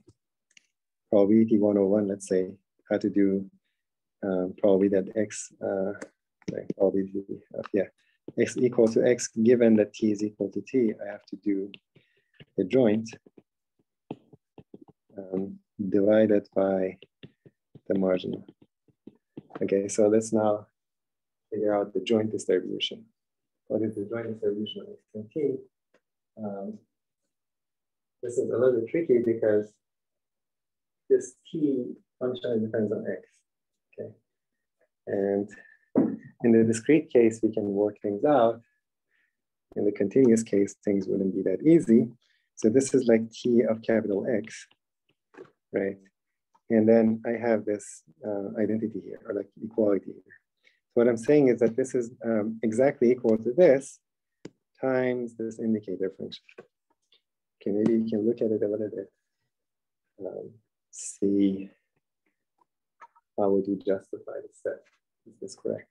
S1: probability 101, let's say, how to do um, probably that x, uh, like probability of, yeah, x equal to x, given that t is equal to t, I have to do the joint um, divided by the marginal. Okay, so let's now figure out the joint distribution. What is the joint distribution of and t? Um, this is a little tricky because this t function depends on x. Okay. And in the discrete case, we can work things out. In the continuous case, things wouldn't be that easy. So this is like t of capital X, right? And then I have this uh, identity here, or like equality here. What I'm saying is that this is um, exactly equal to this times this indicator function. Okay, maybe you can look at it a little bit. Um, see how would you justify the step? Is this correct?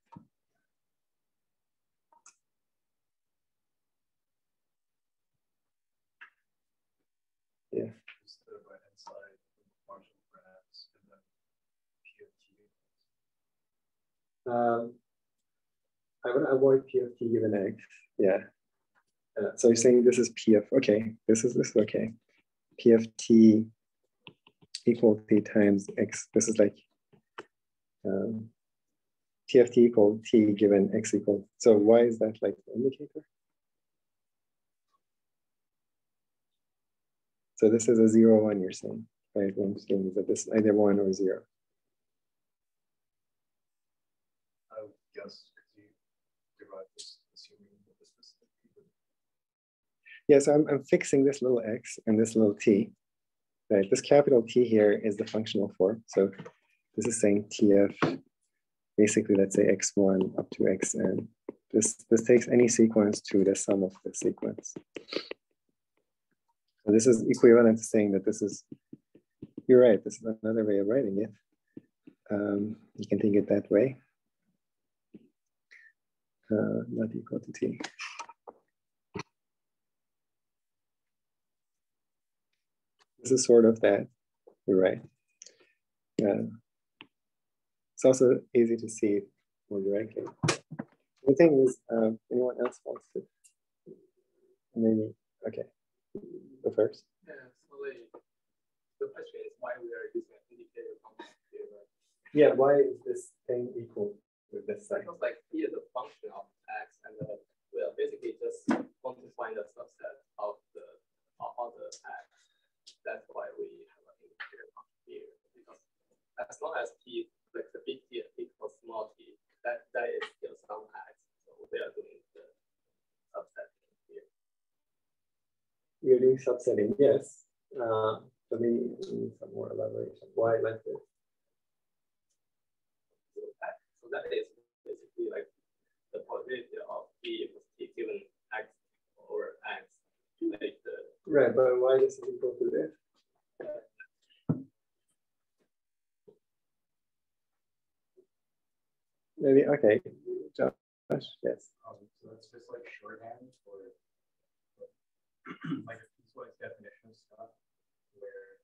S1: Yeah. Um, I would avoid P of t given x. Yeah. Uh, so you're saying this is P of, okay, this is this, is okay. P of t equal t times x. This is like um, equal t given x equal. So why is that like the indicator? So this is a zero one you're saying, right? What I'm saying is that this is either one or zero.
S3: I would guess you derive this assuming that this is
S1: Yeah, so I'm, I'm fixing this little x and this little t. Right, this capital T here is the functional form. So this is saying TF, basically, let's say x1 up to xn. This, this takes any sequence to the sum of the sequence. So this is equivalent to saying that this is you're right. This is another way of writing it. Um, you can think it that way. Uh, not equal to t. This is sort of that. You're right. Yeah. It's also easy to see more directly. The thing is, um, anyone else wants to? Maybe, okay, go first.
S2: Yeah, so like, the question is why we are using an indicator function here, right?
S1: Yeah, why is this thing equal with this side?
S2: Because like here the function of x and the we are basically just want to find a subset of the of all the x. That's why we have an indicator function here because as long as t like the big t equals small t, that that is still some x. So we are doing the subset here.
S1: You're doing subsetting, yes. Uh, maybe we need some more elaboration. Why like this?
S2: So that, so that is basically like the probability of b equals t given x over x. Like
S1: Right, but why this is equal to this? Maybe, okay, Josh, yes.
S3: Um, so that's just like shorthand for like [clears throat] a piecewise definition of stuff where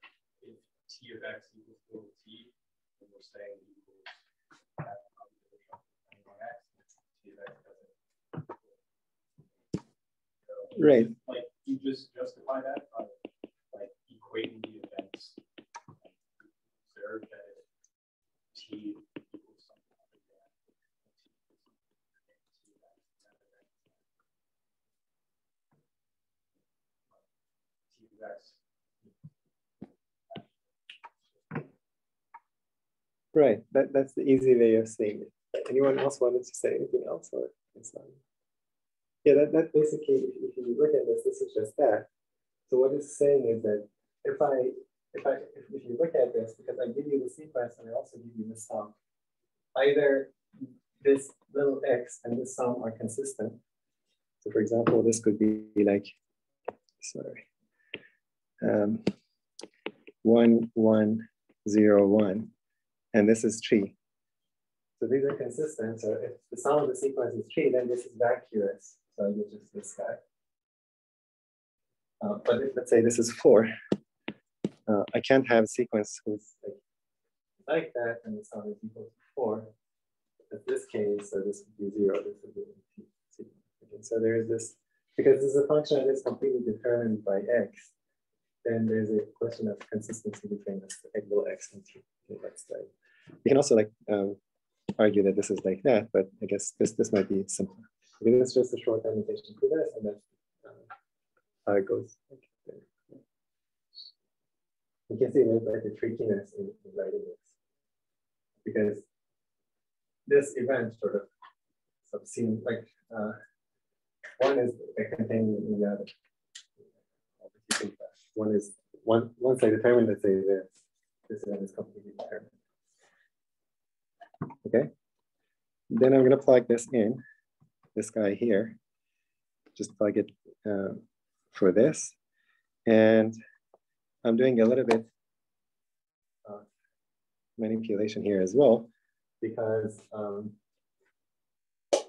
S3: if t of x equals little t, then we're saying equals that probability of depending on x, t of x doesn't. So,
S1: Right.
S3: Like you just justify that by like equating the events. Observe that if t equals something other than t of x.
S1: Right, that, that's the easy way of saying it. Anyone else wanted to say anything else or it's fine? Yeah, that, that basically, if, you look at this, this is just that. So what it's saying is that if I, if I, if, if you look at this, because I give you the sequence and I also give you the sum, either this little x and this sum are consistent. So for example, this could be like, sorry, um, one, one, zero, one, and this is three. So these are consistent. So if the sum of the sequence is three, then this is vacuous. So get just this guy. Uh, but if let's say this is four, uh, I can't have a sequence who's like, that and the sum is equal to four. In this case, so this would be zero, this would be t. Okay, so there is this, because this is a function that is completely determined by x, then there's a question of consistency between this little x and t. You can also like um, argue that this is like that, but I guess this this might be simpler. Okay, this is just a short annotation for this, and that's uh, how it goes. You can see there's like a trickiness in, in writing this because this event sort of subsumed like uh, one is contained in the other. One is one once I determine let's say this, this event is completely determined. Okay. Then I'm going to plug this in, this guy here. Just plug it uh, for this. And I'm doing a little bit of manipulation here as well, because um,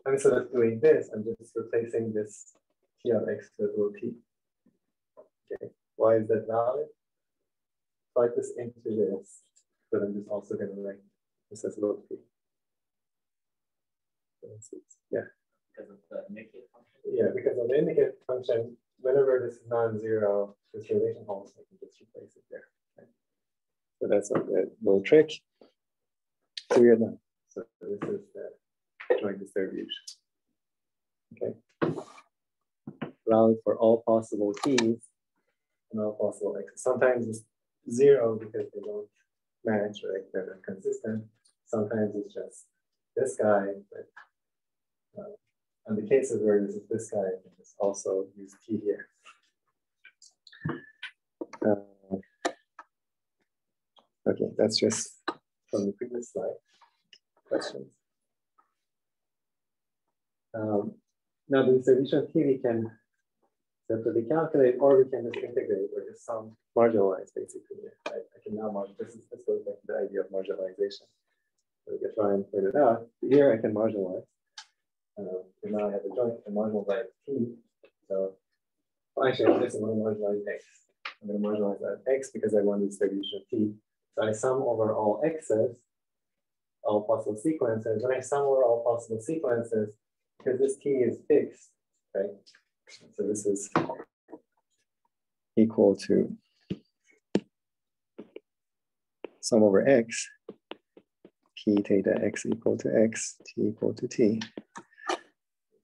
S1: I'm sort of doing this. I'm just replacing this t of x with rho. Okay. Why is that valid? Plug this into this, but I'm just also going to write this as rho. Yeah.
S6: Because of the indicate function.
S1: Yeah, because of the indicate function, whenever this is non-zero, this relation holds, I can just replace it there. So that's a little trick. So we are done. So this is the joint distribution. Okay. Valid for all possible keys and all possible x's. Sometimes it's zero because they don't match, right? They're not consistent. Sometimes it's just this guy, but uh, in the cases where this is this guy, I can just also use T here. Uh, okay, that's just from the previous slide. Questions? Um, now the distribution T we can separately calculate, or we can just integrate or just some marginalize basically. I, I can now marginalize, this, is, this back to the idea of marginalization. So we can try and point it out. Here I can marginalize. Uh, and now I have a joint and t. So well, actually, I'm just going to marginalize x. I'm going to marginalize that x because I want the distribution of t. So I sum over all x's, all possible sequences. When I sum over all possible sequences, because this t is fixed, right? So this is equal to sum over x, p theta x equal to x, t equal to t.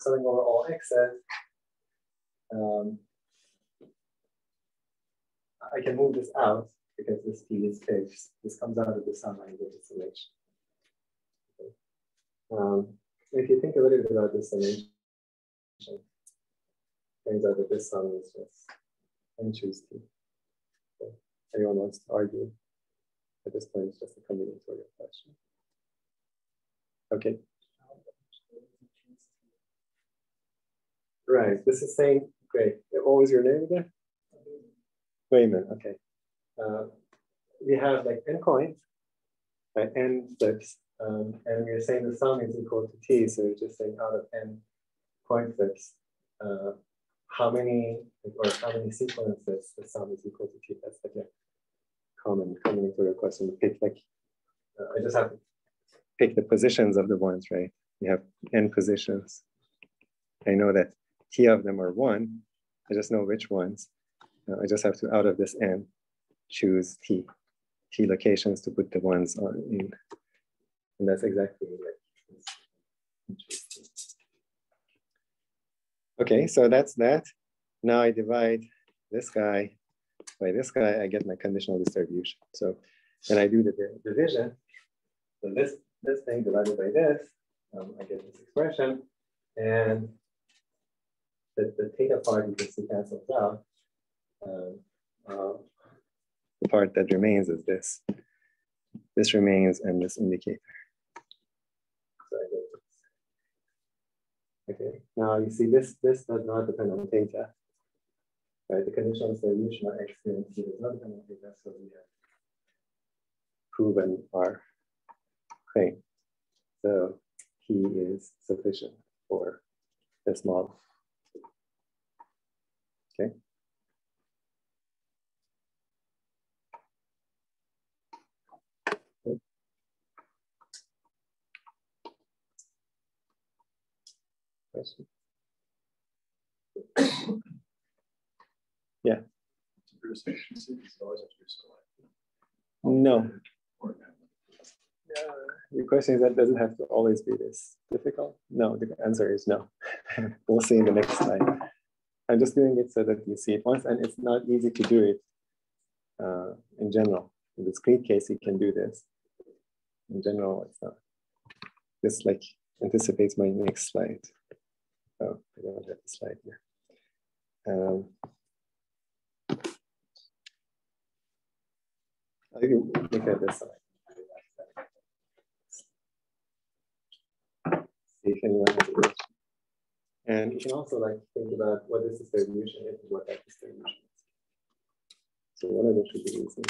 S1: Summing over all x's, um, I can move this out because this t is fixed. This comes out of the sum I get summation. Okay. Um, if you think a little bit about this summation, turns out that this sum is just n choose t. Okay. Anyone wants to argue? At this point, it's just a combinatorial question. Okay. Right, this is saying, great. What was your name again? Wayman, okay. Uh, we have like n coins, right, n flips, um, and we're saying the sum is equal to t, so we're just saying out of n coin flips, uh, how many or how many sequences the sum is equal to t. That's like a common combinatorial question. Pick like uh, I just have to pick the positions of the ones, right? You have n positions. I know that t of them are one. I just know which ones. Uh, I just have to out of this n choose t t locations to put the ones on in, and that's exactly like. Okay, so that's that. Now I divide this guy by this guy, I get my conditional distribution. So then I do the division. So this, this thing divided by this, um, I get this expression. And the, the theta part you can see cancels out. Um, uh, the part that remains is this. This remains and this indicator. Okay, now you see this, this does not depend on theta. Right, the conditional solution of x and t does not depend on theta, so we have proven our claim. So P is sufficient for this model. Okay. Question? yeah. No. Yeah. Your question is that doesn't have to always be this difficult? No, the answer is no. [laughs] we'll see in the next slide. I'm just doing it so that you see it once, and it's not easy to do it uh, in general. In the discrete case, you can do this. In general, it's not. This like anticipates my next slide. Oh, I don't have the slide here. Um, I can look at this slide. See if anyone has a question. And you can also like think about what this distribution is and what that distribution is. So one of them should be easy.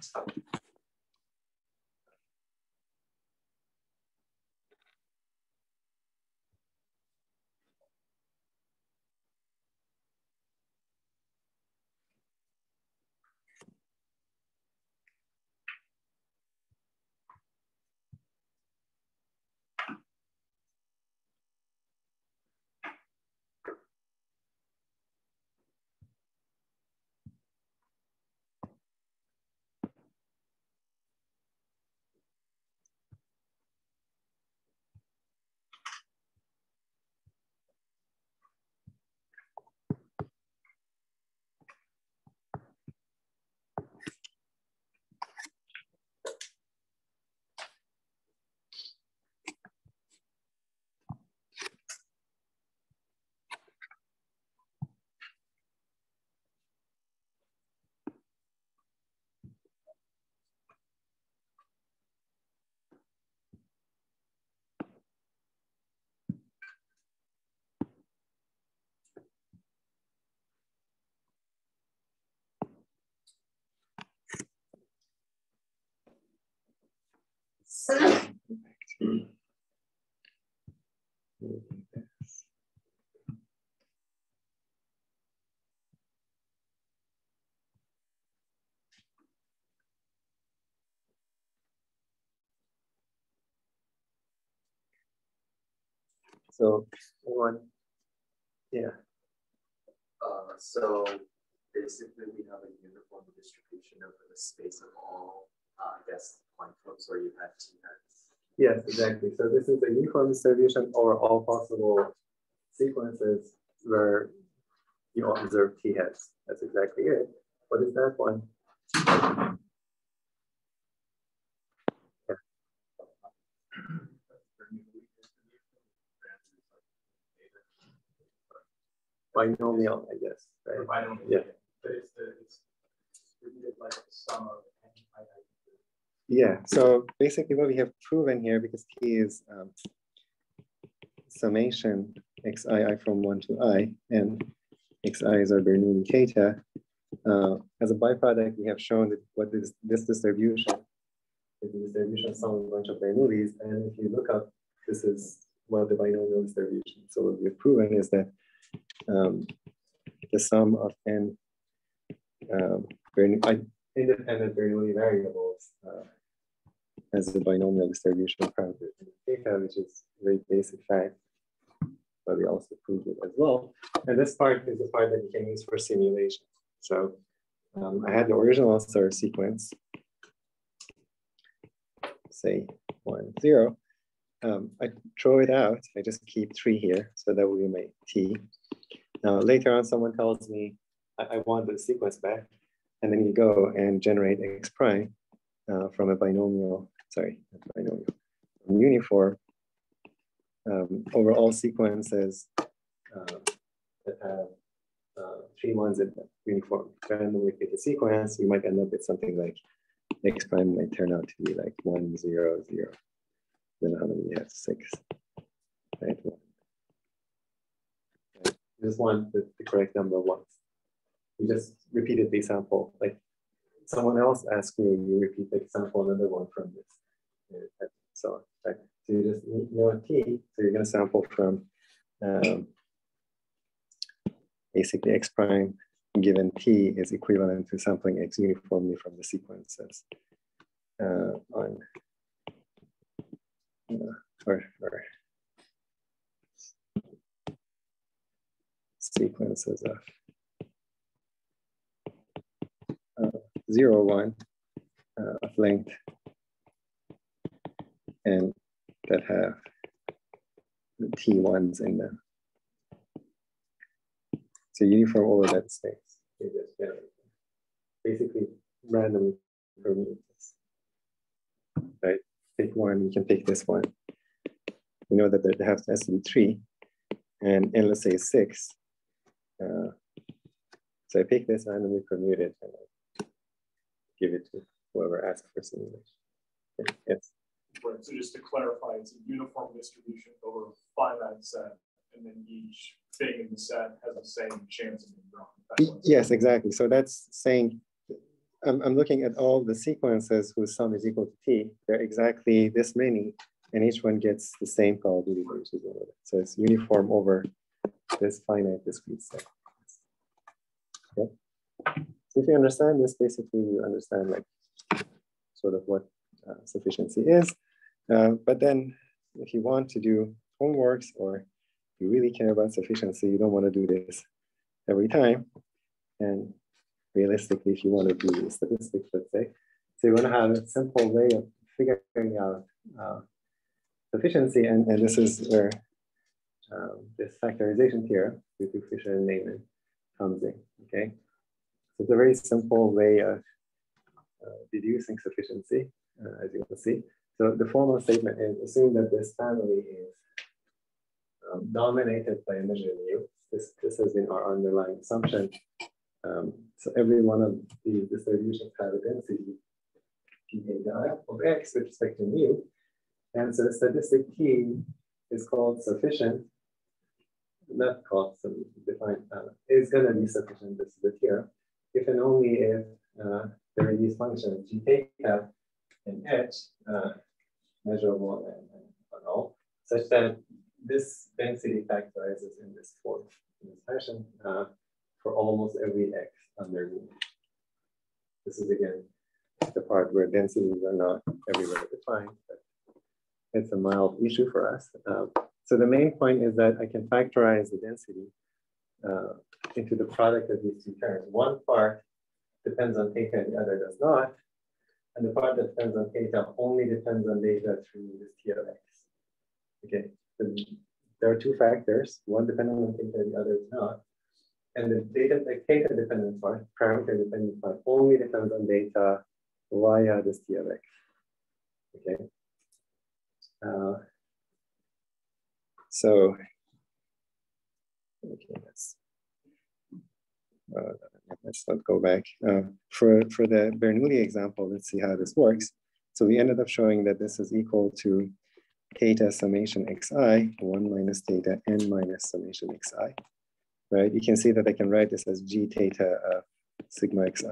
S1: stop. back to. So one, yeah.
S6: Uh, so basically we have a uniform distribution over the space of all, uh, I guess, point clouds or you have two heads.
S1: Yes, exactly. So this is a uniform distribution over all possible sequences where you observe t heads. That's exactly it. What is that one? binomial, I guess. Right?
S3: Binomial.
S1: Yeah.
S3: But it's the it's like the sum of.
S1: Yeah. So basically, what we have proven here, because t is um, summation xi from one to i, and xi is our Bernoulli theta. Uh, as a byproduct, we have shown that what is this distribution is the distribution sum of a bunch of Bernoullis, and if you look up, this is what the binomial distribution. So what we've proven is that um, the sum of n um, independent Bernoulli variables uh, as a binomial distribution parameter theta, which is a very basic fact, but we also proved it as well. And this part is the part that you can use for simulation. So um, I had the original star sequence, say one, zero. Um, I throw it out, I just keep three here, so that will be my t. Now later on, someone tells me, I, I want the sequence back, and then you go and generate x prime uh, from a binomial, sorry, I binomial, uniform um, over all sequences uh, that have uh, three ones in uniform randomly pick a sequence, you might end up with something like x prime might turn out to be like one, zero, zero. Then how many you have? Six. Right? You just want the, the correct number once. You just repeated the sample. Like someone else asks you, you repeat the sample another one from this. So, right? so you just know t, so you're going to sample from um, basically x prime given t is equivalent to sampling x uniformly from the sequences uh, on uh, or, or sequences of uh, zero one uh, of length and that have T1s in them. So uniform over that space. Basically randomly permutations. Right? Pick one, you can pick this one. You know that there has to be three, and, and let's say six, uh, so I pick this randomly permute it and I give it to whoever asks for simulation. Okay. Yes.
S3: Right. So just to clarify, it's a uniform distribution over a finite set, and then each thing in the set has the same chance of being drawn.
S1: Yes, exactly. So that's saying I'm, I'm looking at all the sequences whose sum is equal to t. They're exactly this many, and each one gets the same probability, which is So it's uniform over this finite discrete set. Okay. If you understand this, basically you understand like sort of what uh, sufficiency is. Uh, but then if you want to do homeworks or you really care about sufficiency, you don't want to do this every time. And realistically, if you want to do statistics, let's say, so you want to have a simple way of figuring out uh, sufficiency. And, and this is where um, this factorization theorem with Fisher and Neyman comes in, okay? It's a very simple way of uh, deducing sufficiency, uh, as you can see. So the formal statement is assume that this family is um, dominated by a measure mu. This, this has been our underlying assumption. Um, so every one of these distributions have a density p of x with respect to mu. And so the statistic t is called sufficient not cost so defined uh, is going to be sufficient this is here if and only if uh, there are these functions g theta and h uh, measurable and, and all such that this density factorizes in this form in this fashion uh, for almost every x under mu. This is again the part where densities are not everywhere defined, but it's a mild issue for us. Um, So the main point is that I can factorize the density uh, into the product of these two terms. One part depends on theta, the other does not. And the part that depends on theta only depends on data through this T of x. Okay, so there are two factors, one dependent on theta, the other is not. And the data, the theta dependent part, parameter dependent part only depends on data via this T of x. Okay. Uh, so, okay, uh, let's not go back. Uh, for, for the Bernoulli example, let's see how this works. So we ended up showing that this is equal to theta summation xi, 1 minus theta n minus summation xi, right? You can see that I can write this as g theta of sigma xi,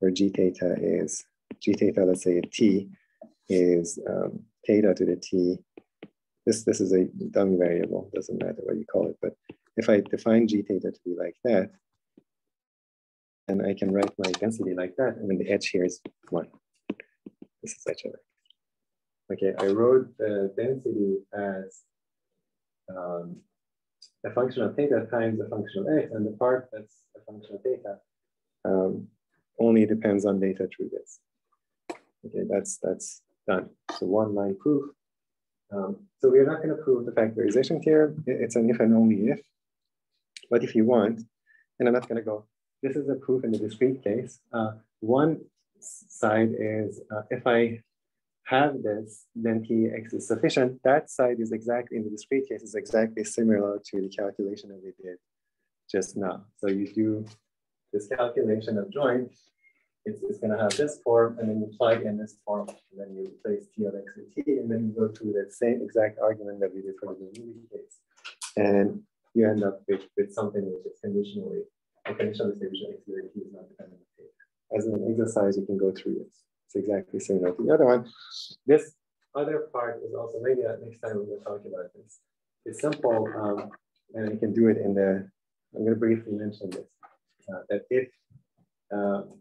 S1: where g theta is, g theta, let's say t, is um, theta to the t. This, this is a dummy variable, doesn't matter what you call it, but if I define g theta to be like that, and I can write my density like that, and then the edge here is one. This is h of. Okay, I wrote the density as um, a function of theta times a function of x, and the part that's a function of theta um, only depends on data through this. Okay, that's that's done. So one line proof. Um, so we're not going to prove the factorization theorem. It's an if and only if. But if you want, and I'm not going to go, this is a proof in the discrete case. Uh, one side is uh, if I have this, then Tx is sufficient. That side is exactly, in the discrete case, is exactly similar to the calculation that we did just now. So you do this calculation of joint, it's, it's gonna have this form, and then you plug in this form, and then you replace T of X with T, and then you go through that same exact argument that we did for the movie case. And you end up with, with something which is conditionally, a conditional distribution X where T is not dependent on T. As an exercise, you can go through this. It's exactly similar to the other one. This other part is also, maybe next time we'll talk about this. It's simple, um, and you can do it in the, I'm going to briefly mention this, uh, that if um,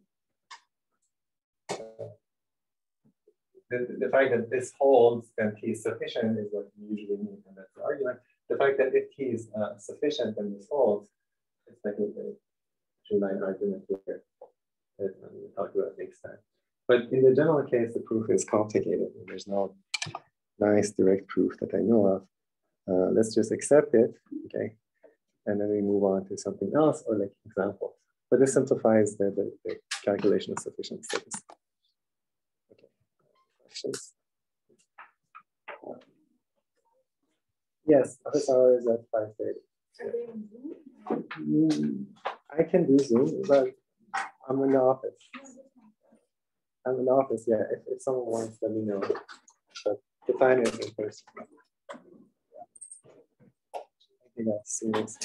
S1: the, the fact that this holds and T is sufficient is what we usually mean, that's the argument. The fact that if T is uh, sufficient and this holds, it's like true line argument here that we'll talk about next time. But in the general case, the proof is complicated. There's no nice direct proof that I know of. Uh, let's just accept it, okay? And then we move on to something else or like examples. But this simplifies the, the, the calculation of sufficient status. Okay, questions? Yes, office hour is at 5.30. Mm, I can do Zoom, but I'm in the office. I'm in the office, yeah. If, if someone wants, let me know. But the time is in person. I think that's serious.